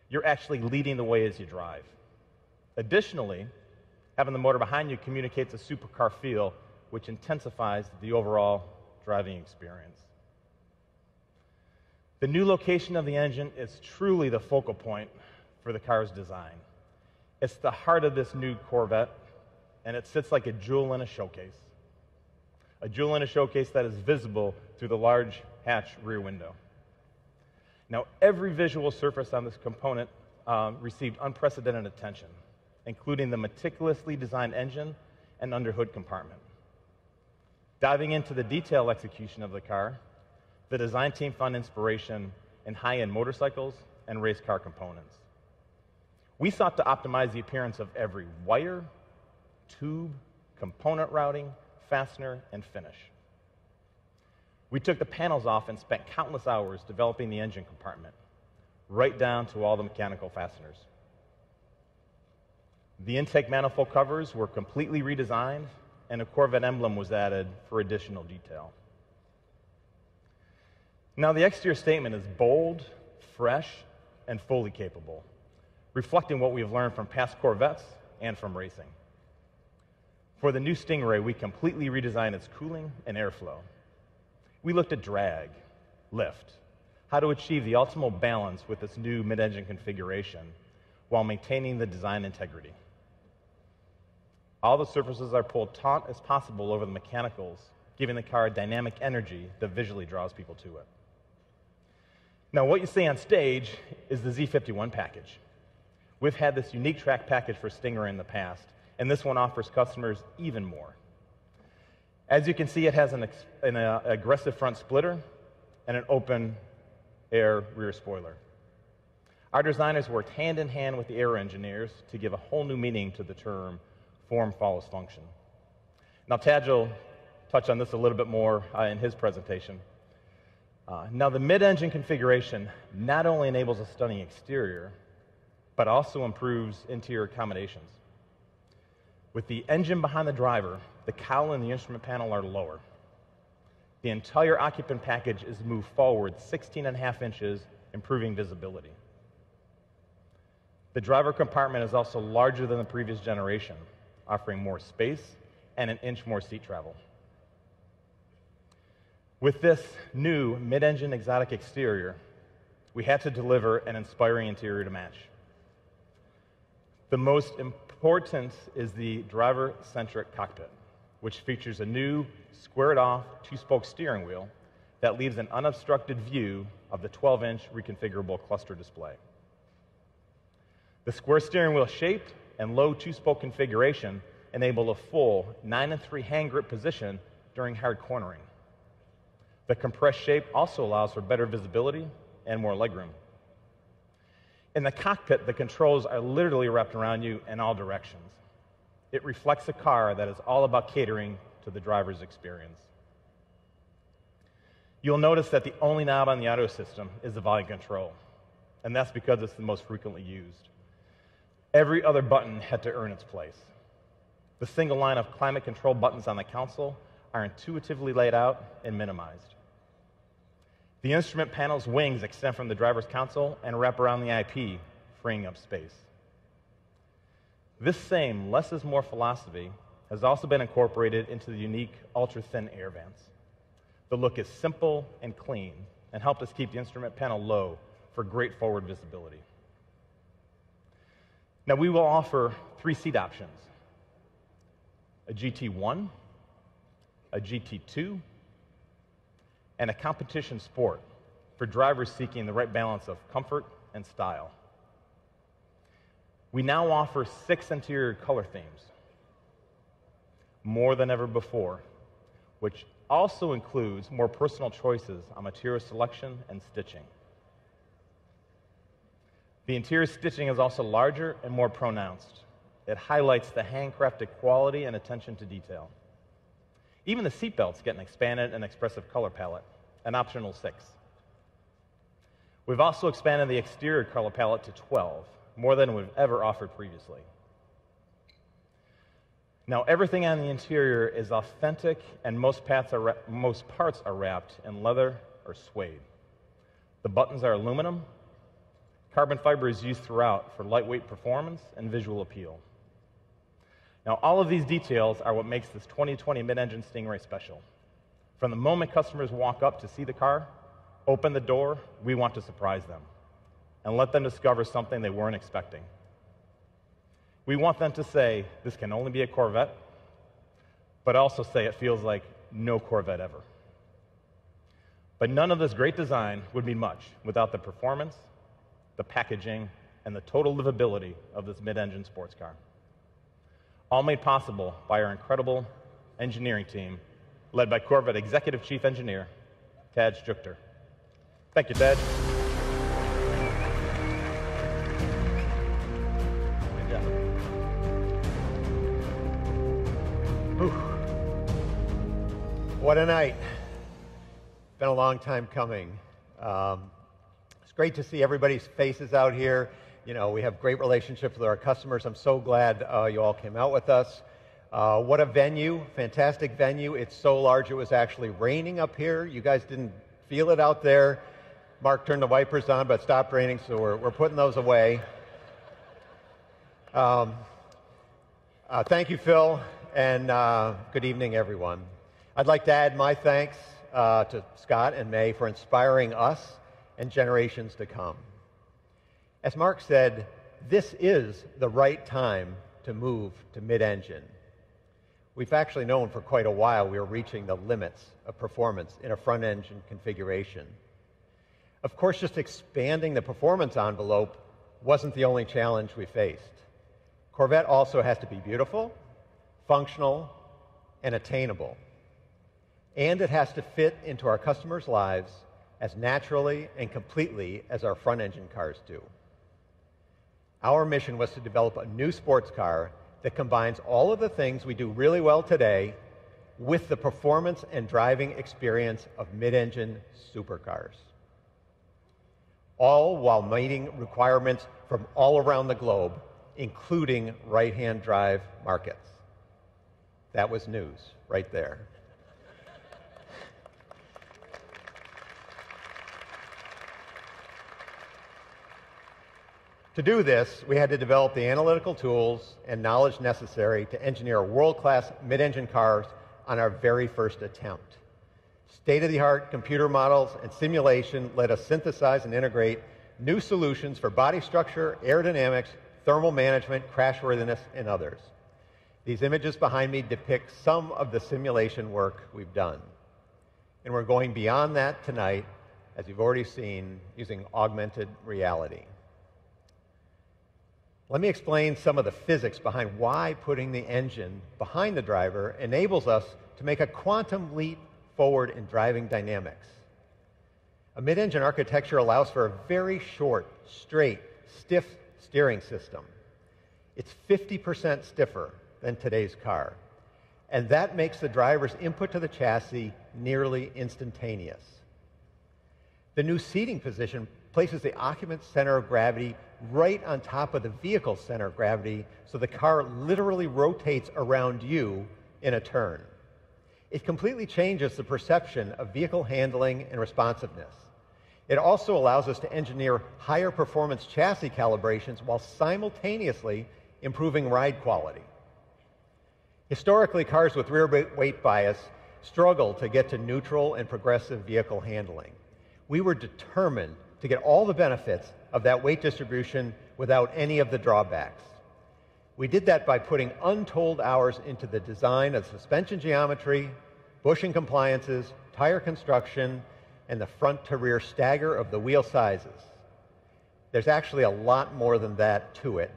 You're actually leading the way as you drive. Additionally, having the motor behind you communicates a supercar feel, which intensifies the overall driving experience. The new location of the engine is truly the focal point for the car's design. It's the heart of this new Corvette, and it sits like a jewel in a showcase. A jewel in a showcase that is visible through the large hatch rear window. Now, every visual surface on this component um, received unprecedented attention, including the meticulously designed engine and underhood compartment. Diving into the detail execution of the car, the design team found inspiration in high end motorcycles and race car components. We sought to optimize the appearance of every wire, tube, component routing, fastener, and finish. We took the panels off and spent countless hours developing the engine compartment, right down to all the mechanical fasteners. The intake manifold covers were completely redesigned, and a Corvette emblem was added for additional detail. Now, the exterior statement is bold, fresh, and fully capable, reflecting what we have learned from past Corvettes and from racing. For the new Stingray, we completely redesigned its cooling and airflow. We looked at drag, lift, how to achieve the optimal balance with this new mid engine configuration while maintaining the design integrity. All the surfaces are pulled taut as possible over the mechanicals, giving the car a dynamic energy that visually draws people to it. Now, what you see on stage is the Z51 package. We've had this unique track package for Stingray in the past, and this one offers customers even more. As you can see, it has an, an uh, aggressive front splitter and an open air rear spoiler. Our designers worked hand in hand with the air engineers to give a whole new meaning to the term form follows function. Now, Tadge will touch on this a little bit more uh, in his presentation. Uh, now, the mid engine configuration not only enables a stunning exterior, but also improves interior accommodations. With the engine behind the driver, the cowl and the instrument panel are lower. The entire occupant package is moved forward 16 and a half inches, improving visibility. The driver compartment is also larger than the previous generation, offering more space and an inch more seat travel. With this new mid engine exotic exterior, we had to deliver an inspiring interior to match. The most important is the driver centric cockpit, which features a new squared off two spoke steering wheel that leaves an unobstructed view of the 12 inch reconfigurable cluster display. The square steering wheel shape and low two spoke configuration enable a full 9 and 3 hand grip position during hard cornering. The compressed shape also allows for better visibility and more legroom. In the cockpit, the controls are literally wrapped around you in all directions. It reflects a car that is all about catering to the driver's experience. You'll notice that the only knob on the audio system is the volume control, and that's because it's the most frequently used. Every other button had to earn its place. The single line of climate control buttons on the console are intuitively laid out and minimized. The instrument panel's wings extend from the driver's console and wrap around the IP, freeing up space. This same less is more philosophy has also been incorporated into the unique ultra thin air vents. The look is simple and clean and helped us keep the instrument panel low for great forward visibility. Now, we will offer three seat options a GT1, a GT2, and a competition sport for drivers seeking the right balance of comfort and style. We now offer six interior color themes, more than ever before, which also includes more personal choices on material selection and stitching. The interior stitching is also larger and more pronounced. It highlights the handcrafted quality and attention to detail. Even the seatbelts get an expanded and expressive color palette, an optional six. We've also expanded the exterior color palette to 12, more than we've ever offered previously. Now, everything on the interior is authentic, and most, are most parts are wrapped in leather or suede. The buttons are aluminum. Carbon fiber is used throughout for lightweight performance and visual appeal. Now, all of these details are what makes this 2020 mid engine Stingray special. From the moment customers walk up to see the car, open the door, we want to surprise them and let them discover something they weren't expecting. We want them to say, this can only be a Corvette, but also say it feels like no Corvette ever. But none of this great design would mean much without the performance, the packaging, and the total livability of this mid engine sports car all made possible by our incredible engineering team, led by Corvette Executive Chief Engineer, Tadge Juechter. Thank you, Tadge. What a night. Been a long time coming. Um, it's great to see everybody's faces out here. You know, we have great relationships with our customers. I'm so glad uh, you all came out with us. Uh, what a venue, fantastic venue. It's so large it was actually raining up here. You guys didn't feel it out there. Mark turned the wipers on, but stopped raining, so we're, we're putting those away. Um, uh, thank you, Phil, and uh, good evening, everyone. I'd like to add my thanks uh, to Scott and Mae for inspiring us and generations to come. As Mark said, this is the right time to move to mid engine. We've actually known for quite a while we are reaching the limits of performance in a front engine configuration. Of course, just expanding the performance envelope wasn't the only challenge we faced. Corvette also has to be beautiful, functional, and attainable. And it has to fit into our customers' lives as naturally and completely as our front engine cars do. Our mission was to develop a new sports car that combines all of the things we do really well today with the performance and driving experience of mid engine supercars. All while meeting requirements from all around the globe, including right hand drive markets. That was news right there. To do this, we had to develop the analytical tools and knowledge necessary to engineer world-class mid-engine cars on our very first attempt. State-of-the-art computer models and simulation let us synthesize and integrate new solutions for body structure, aerodynamics, thermal management, crashworthiness, and others. These images behind me depict some of the simulation work we've done. And we're going beyond that tonight, as you've already seen, using augmented reality. Let me explain some of the physics behind why putting the engine behind the driver enables us to make a quantum leap forward in driving dynamics. A mid engine architecture allows for a very short, straight, stiff steering system. It's 50% stiffer than today's car. And that makes the driver's input to the chassis nearly instantaneous. The new seating position places the occupant's center of gravity right on top of the vehicle's center of gravity, so the car literally rotates around you in a turn. It completely changes the perception of vehicle handling and responsiveness. It also allows us to engineer higher performance chassis calibrations while simultaneously improving ride quality. Historically, cars with rear weight bias struggle to get to neutral and progressive vehicle handling. We were determined to get all the benefits of that weight distribution without any of the drawbacks. We did that by putting untold hours into the design of suspension geometry, bushing compliances, tire construction, and the front to rear stagger of the wheel sizes. There's actually a lot more than that to it,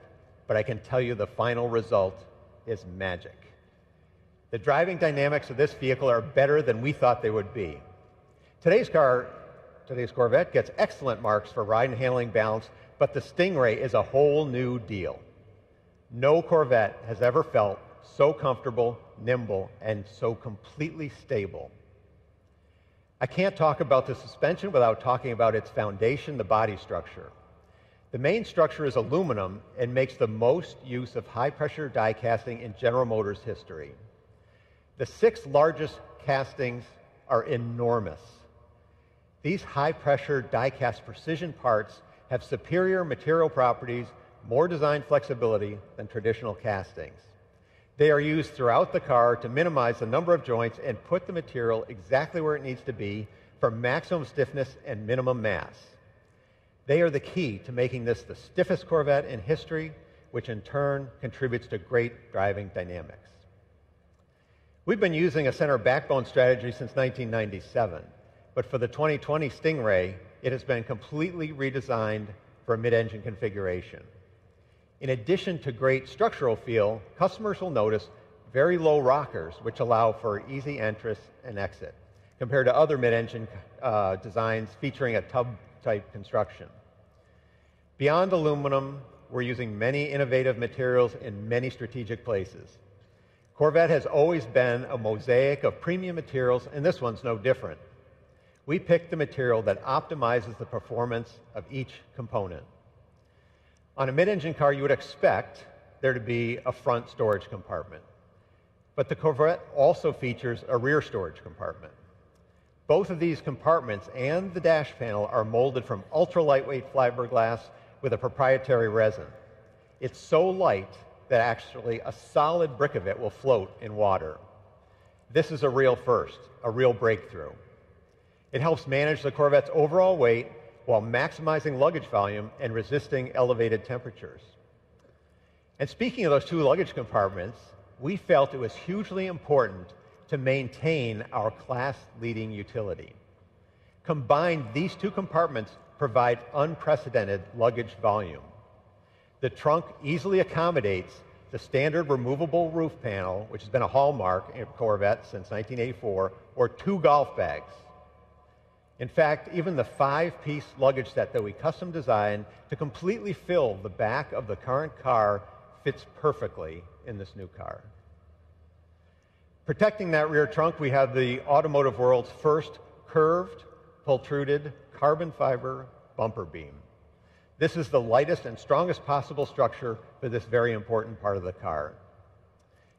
but I can tell you the final result is magic. The driving dynamics of this vehicle are better than we thought they would be. Today's car Today's Corvette gets excellent marks for ride and handling balance, but the Stingray is a whole new deal. No Corvette has ever felt so comfortable, nimble, and so completely stable. I can't talk about the suspension without talking about its foundation, the body structure. The main structure is aluminum and makes the most use of high pressure die casting in General Motors history. The six largest castings are enormous. These high pressure die cast precision parts have superior material properties, more design flexibility than traditional castings. They are used throughout the car to minimize the number of joints and put the material exactly where it needs to be for maximum stiffness and minimum mass. They are the key to making this the stiffest Corvette in history, which in turn contributes to great driving dynamics. We've been using a center backbone strategy since 1997. But for the 2020 Stingray, it has been completely redesigned for a mid-engine configuration. In addition to great structural feel, customers will notice very low rockers, which allow for easy entrance and exit, compared to other mid-engine uh, designs featuring a tub-type construction. Beyond aluminum, we're using many innovative materials in many strategic places. Corvette has always been a mosaic of premium materials, and this one's no different we pick the material that optimizes the performance of each component. On a mid-engine car, you would expect there to be a front storage compartment. But the Corvette also features a rear storage compartment. Both of these compartments and the dash panel are molded from ultra lightweight fiberglass with a proprietary resin. It's so light that actually a solid brick of it will float in water. This is a real first, a real breakthrough. It helps manage the Corvette's overall weight while maximizing luggage volume and resisting elevated temperatures. And speaking of those two luggage compartments, we felt it was hugely important to maintain our class leading utility. Combined, these two compartments provide unprecedented luggage volume. The trunk easily accommodates the standard removable roof panel, which has been a hallmark in Corvette since 1984, or two golf bags. In fact, even the five piece luggage set that we custom designed to completely fill the back of the current car fits perfectly in this new car. Protecting that rear trunk, we have the automotive world's first curved, pultruded carbon fiber bumper beam. This is the lightest and strongest possible structure for this very important part of the car.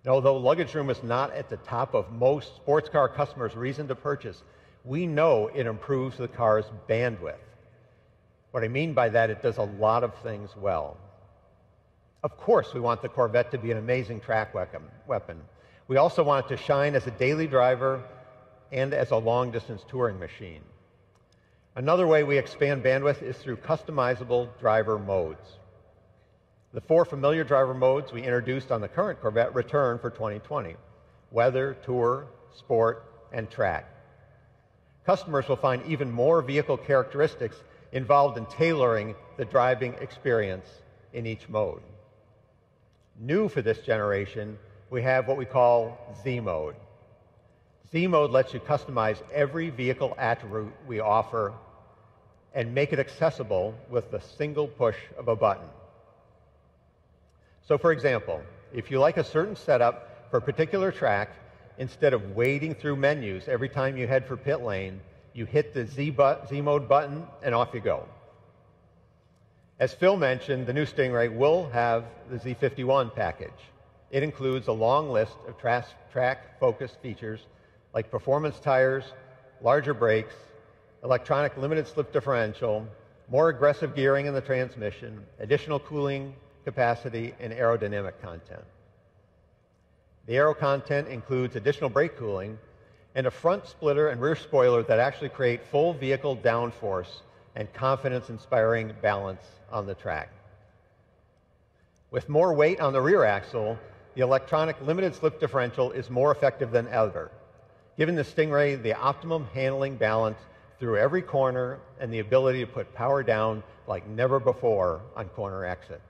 And although luggage room is not at the top of most sports car customers' reason to purchase, we know it improves the car's bandwidth. What I mean by that, it does a lot of things well. Of course, we want the Corvette to be an amazing track weapon. We also want it to shine as a daily driver and as a long distance touring machine. Another way we expand bandwidth is through customizable driver modes. The four familiar driver modes we introduced on the current Corvette return for 2020 weather, tour, sport, and track. Customers will find even more vehicle characteristics involved in tailoring the driving experience in each mode. New for this generation, we have what we call Z Mode. Z Mode lets you customize every vehicle attribute we offer and make it accessible with the single push of a button. So, for example, if you like a certain setup for a particular track, instead of wading through menus every time you head for pit lane, you hit the Z, but, Z mode button and off you go. As Phil mentioned, the new Stingray will have the Z51 package. It includes a long list of tra track focused features like performance tires, larger brakes, electronic limited slip differential, more aggressive gearing in the transmission, additional cooling capacity, and aerodynamic content. The aero content includes additional brake cooling and a front splitter and rear spoiler that actually create full vehicle downforce and confidence inspiring balance on the track. With more weight on the rear axle, the electronic limited slip differential is more effective than ever, giving the Stingray the optimum handling balance through every corner and the ability to put power down like never before on corner exit.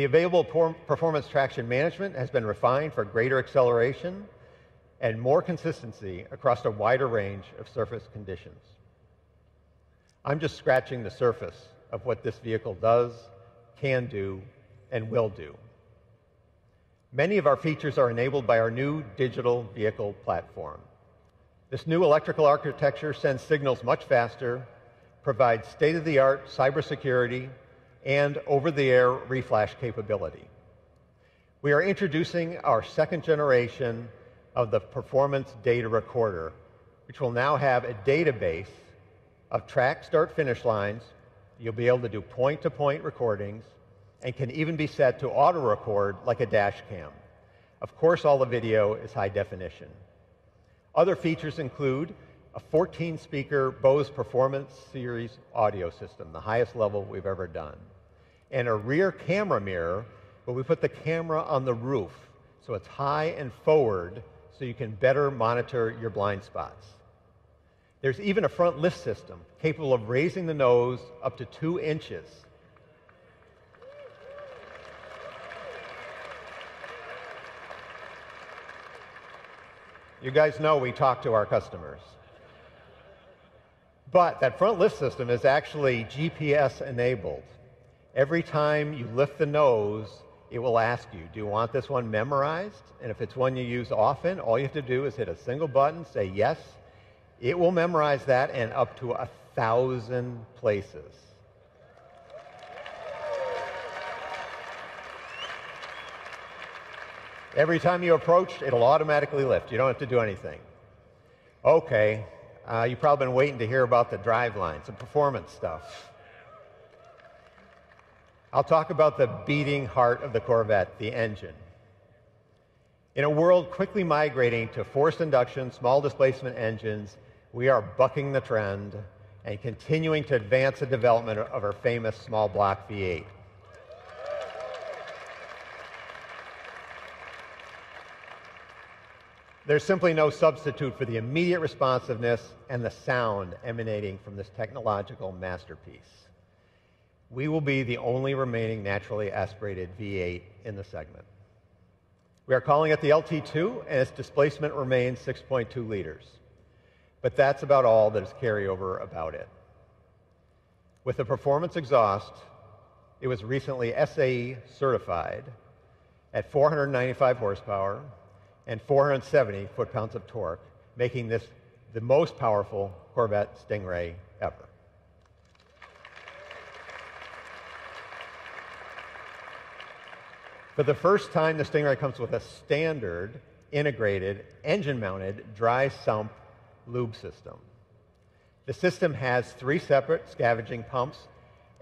The available performance traction management has been refined for greater acceleration and more consistency across a wider range of surface conditions. I'm just scratching the surface of what this vehicle does, can do, and will do. Many of our features are enabled by our new digital vehicle platform. This new electrical architecture sends signals much faster, provides state of the art cybersecurity, and over the air reflash capability. We are introducing our second generation of the Performance Data Recorder, which will now have a database of track start finish lines. You'll be able to do point to point recordings and can even be set to auto record like a dash cam. Of course, all the video is high definition. Other features include a 14 speaker Bose Performance Series audio system, the highest level we've ever done, and a rear camera mirror, but we put the camera on the roof so it's high and forward so you can better monitor your blind spots. There's even a front lift system capable of raising the nose up to two inches. You guys know we talk to our customers. But that front lift system is actually GPS enabled. Every time you lift the nose, it will ask you, do you want this one memorized? And if it's one you use often, all you have to do is hit a single button, say yes. It will memorize that and up to a thousand places. Every time you approach, it'll automatically lift. You don't have to do anything. Okay, uh, you've probably been waiting to hear about the drive lines, the performance stuff. I'll talk about the beating heart of the Corvette, the engine. In a world quickly migrating to forced induction, small displacement engines, we are bucking the trend and continuing to advance the development of our famous small block V8. There's simply no substitute for the immediate responsiveness and the sound emanating from this technological masterpiece we will be the only remaining naturally aspirated V8 in the segment. We are calling it the LT2, and its displacement remains 6.2 liters. But that's about all that is carryover about it. With the performance exhaust, It was recently SAE certified at 495 horsepower and 470 foot-pounds of torque, making this the most powerful Corvette Stingray ever. For the first time, the Stingray comes with a standard, integrated, engine-mounted, dry sump lube system. The system has three separate scavenging pumps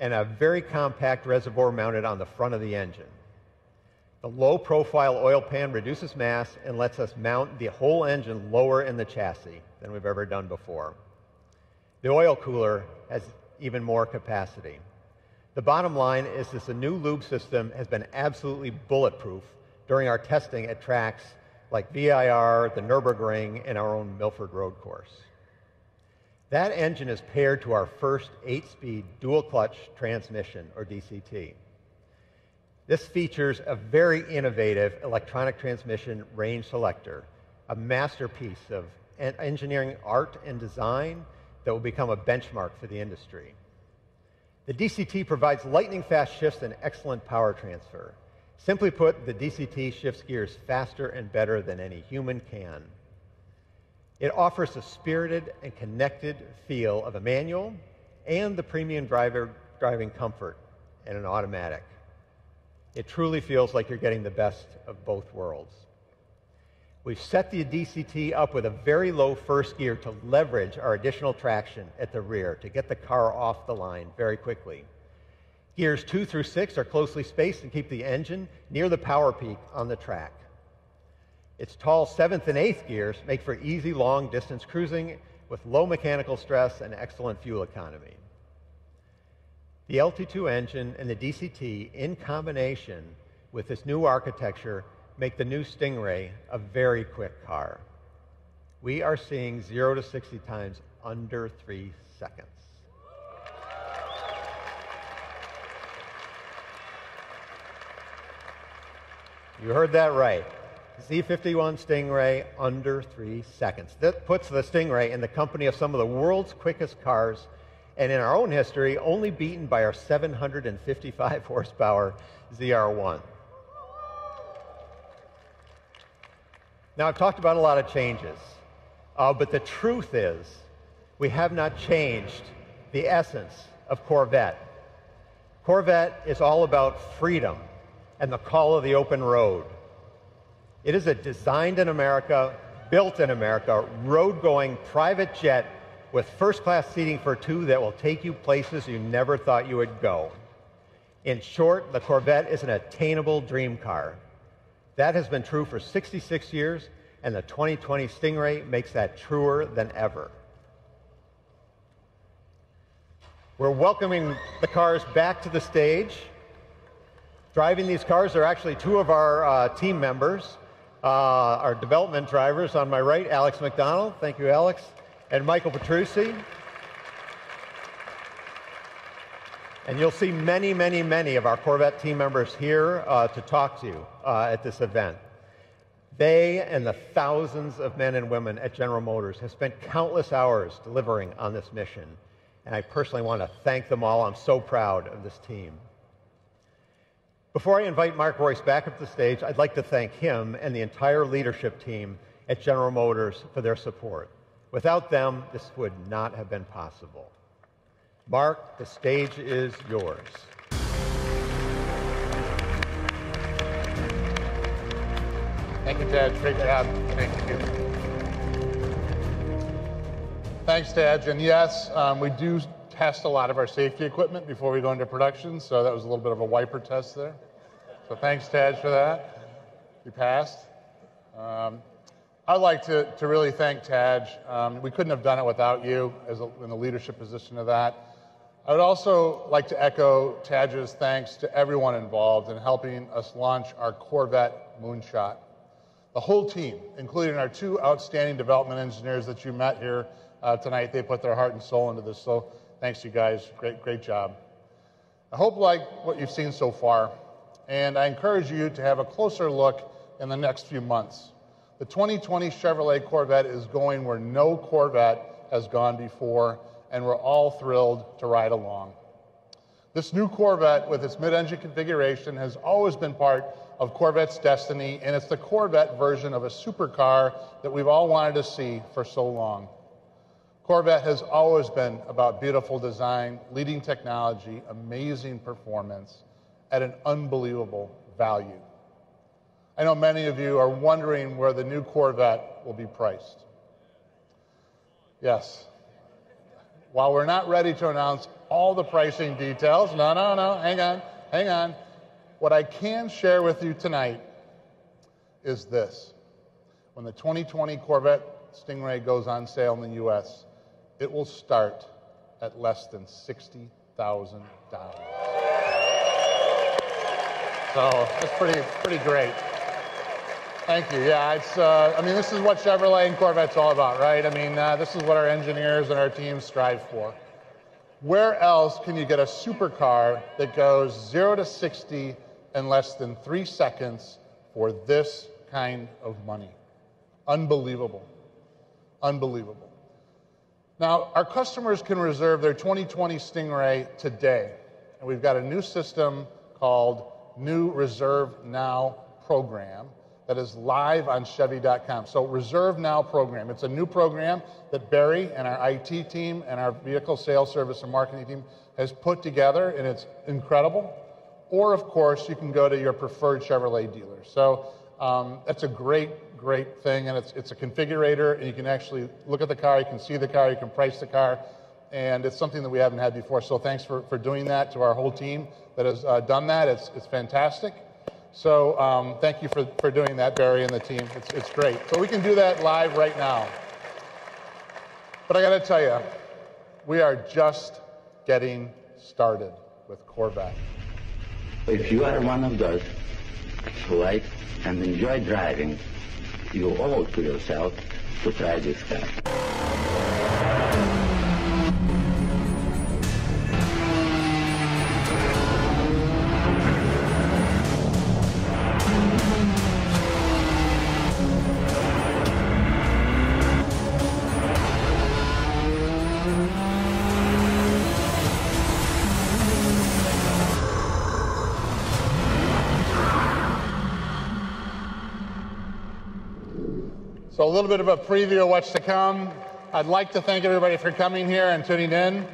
and a very compact reservoir mounted on the front of the engine. The low profile oil pan reduces mass and lets us mount the whole engine lower in the chassis than we've ever done before. The oil cooler has even more capacity. The bottom line is this a new lube system has been absolutely bulletproof during our testing at tracks like VIR, the Nürburgring, and our own Milford Road course. That engine is paired to our first eight-speed dual clutch transmission, or DCT. This features a very innovative electronic transmission range selector, a masterpiece of engineering art and design that will become a benchmark for the industry. The DCT provides lightning fast shifts and excellent power transfer. Simply put, the DCT shifts gears faster and better than any human can. It offers a spirited and connected feel of a manual and the premium driver driving comfort in an automatic. It truly feels like you're getting the best of both worlds. We've set the DCT up with a very low first gear to leverage our additional traction at the rear to get the car off the line very quickly. Gears two through six are closely spaced and keep the engine near the power peak on the track. Its tall seventh and eighth gears make for easy long distance cruising with low mechanical stress and excellent fuel economy. The LT2 engine and the DCT, in combination with this new architecture, make the new Stingray a very quick car. We are seeing 0 to 60 times under three seconds. You heard that right. Z51 Stingray under three seconds. That puts the Stingray in the company of some of the world's quickest cars and in our own history, only beaten by our 755 horsepower ZR1. Now, I've talked about a lot of changes, uh, but the truth is, we have not changed the essence of Corvette. Corvette is all about freedom and the call of the open road. It is a designed in America, built in America, road going private jet with first class seating for two that will take you places you never thought you would go. In short, the Corvette is an attainable dream car. That has been true for 66 years, and the 2020 Stingray makes that truer than ever. We're welcoming the cars back to the stage. Driving these cars are actually two of our uh, team members, uh, our development drivers. On my right, Alex McDonald. Thank you, Alex and Michael Petrucci. And you'll see many, many, many of our Corvette team members here uh, to talk to you uh, at this event. They and the thousands of men and women at General Motors have spent countless hours delivering on this mission. And I personally want to thank them all. I'm so proud of this team. Before I invite Mark Reuss back up the stage, I'd like to thank him and the entire leadership team at General Motors for their support. Without them, this would not have been possible. Mark, the stage is yours. Thank you, Ted. Great job. Thank you. Thanks, Ted. And yes, um, we do test a lot of our safety equipment before we go into production, so that was a little bit of a wiper test there. So thanks, Tadge, for that. You passed. Um, I'd like to, to really thank Tadge. Um, we couldn't have done it without you as a, in the leadership position of that. I would also like to echo Tadge's thanks to everyone involved in helping us launch our Corvette Moonshot. The whole team, including our two outstanding development engineers that you met here uh, tonight, they put their heart and soul into this. So thanks, you guys. Great, great job. I hope like what you've seen so far, and I encourage you to have a closer look in the next few months. The 2020 Chevrolet Corvette is going where no Corvette has gone before, and we're all thrilled to ride along. This new Corvette, with its mid engine configuration, has always been part of Corvette's destiny, and it's the Corvette version of a supercar that we've all wanted to see for so long. Corvette has always been about beautiful design, leading technology, amazing performance at an unbelievable value. I know many of you are wondering where the new Corvette will be priced. Yes. While we're not ready to announce all the pricing details, no, no, no, hang on, hang on. What I can share with you tonight is this. When the 2020 Corvette Stingray goes on sale in the US, it will start at less than $60,000. So that's pretty, pretty great. Thank you. Yeah, it's. Uh, I mean, this is what Chevrolet and Corvette's all about, right? I mean, uh, this is what our engineers and our teams strive for. Where else can you get a supercar that goes zero to 60 in less than three seconds for this kind of money? Unbelievable. Unbelievable. Now, our customers can reserve their 2020 Stingray today. And we've got a new system called New Reserve Now program that is live on Chevy.com. So, Reserve Now program. It's a new program that Barry and our IT team and our vehicle sales service and marketing team has put together, and it's incredible. Or, of course, you can go to your preferred Chevrolet dealer. So, um, that's a great, great thing, and it's, it's a configurator, and you can actually look at the car, you can see the car, you can price the car, and it's something that we haven't had before. So, thanks for, for doing that to our whole team that has uh, done that. It's, it's fantastic. So um, thank you for, for doing that, Barry and the team. It's, it's great. So we can do that live right now. But I got to tell you, we are just getting started with Corvette. If you are one of those who like and enjoy driving, you owe it to yourself to try this car. So, a little bit of a preview of what's to come. I'd like to thank everybody for coming here and tuning in.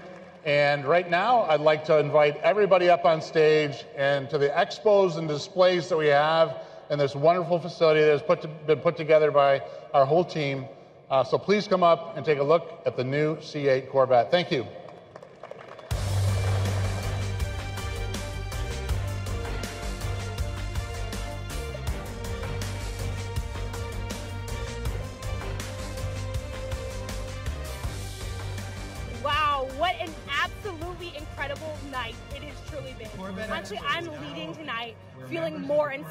And right now, I'd like to invite everybody up on stage and to the expos and displays that we have in this wonderful facility that has put to, been put together by our whole team. Uh, so please come up and take a look at the new C8 Corvette. Thank you.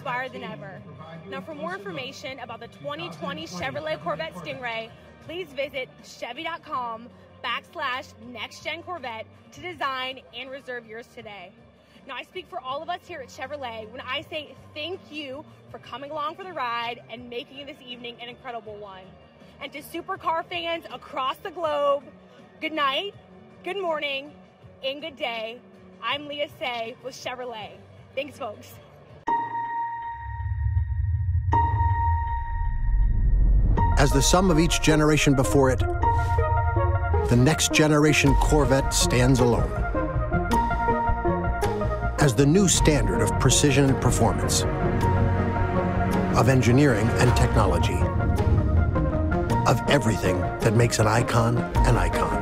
Inspired than ever. Now, for more information about the 2020 Chevrolet Corvette Stingray, please visit Chevy.com backslash next gen Corvette to design and reserve yours today. Now, I speak for all of us here at Chevrolet when I say thank you for coming along for the ride and making this evening an incredible one. And to supercar fans across the globe, good night, good morning, and good day. I'm Leah Say with Chevrolet. Thanks, folks. As the sum of each generation before it, the next generation Corvette stands alone. As the new standard of precision and performance, of engineering and technology, of everything that makes an icon an icon,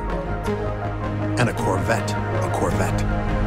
and a Corvette a Corvette.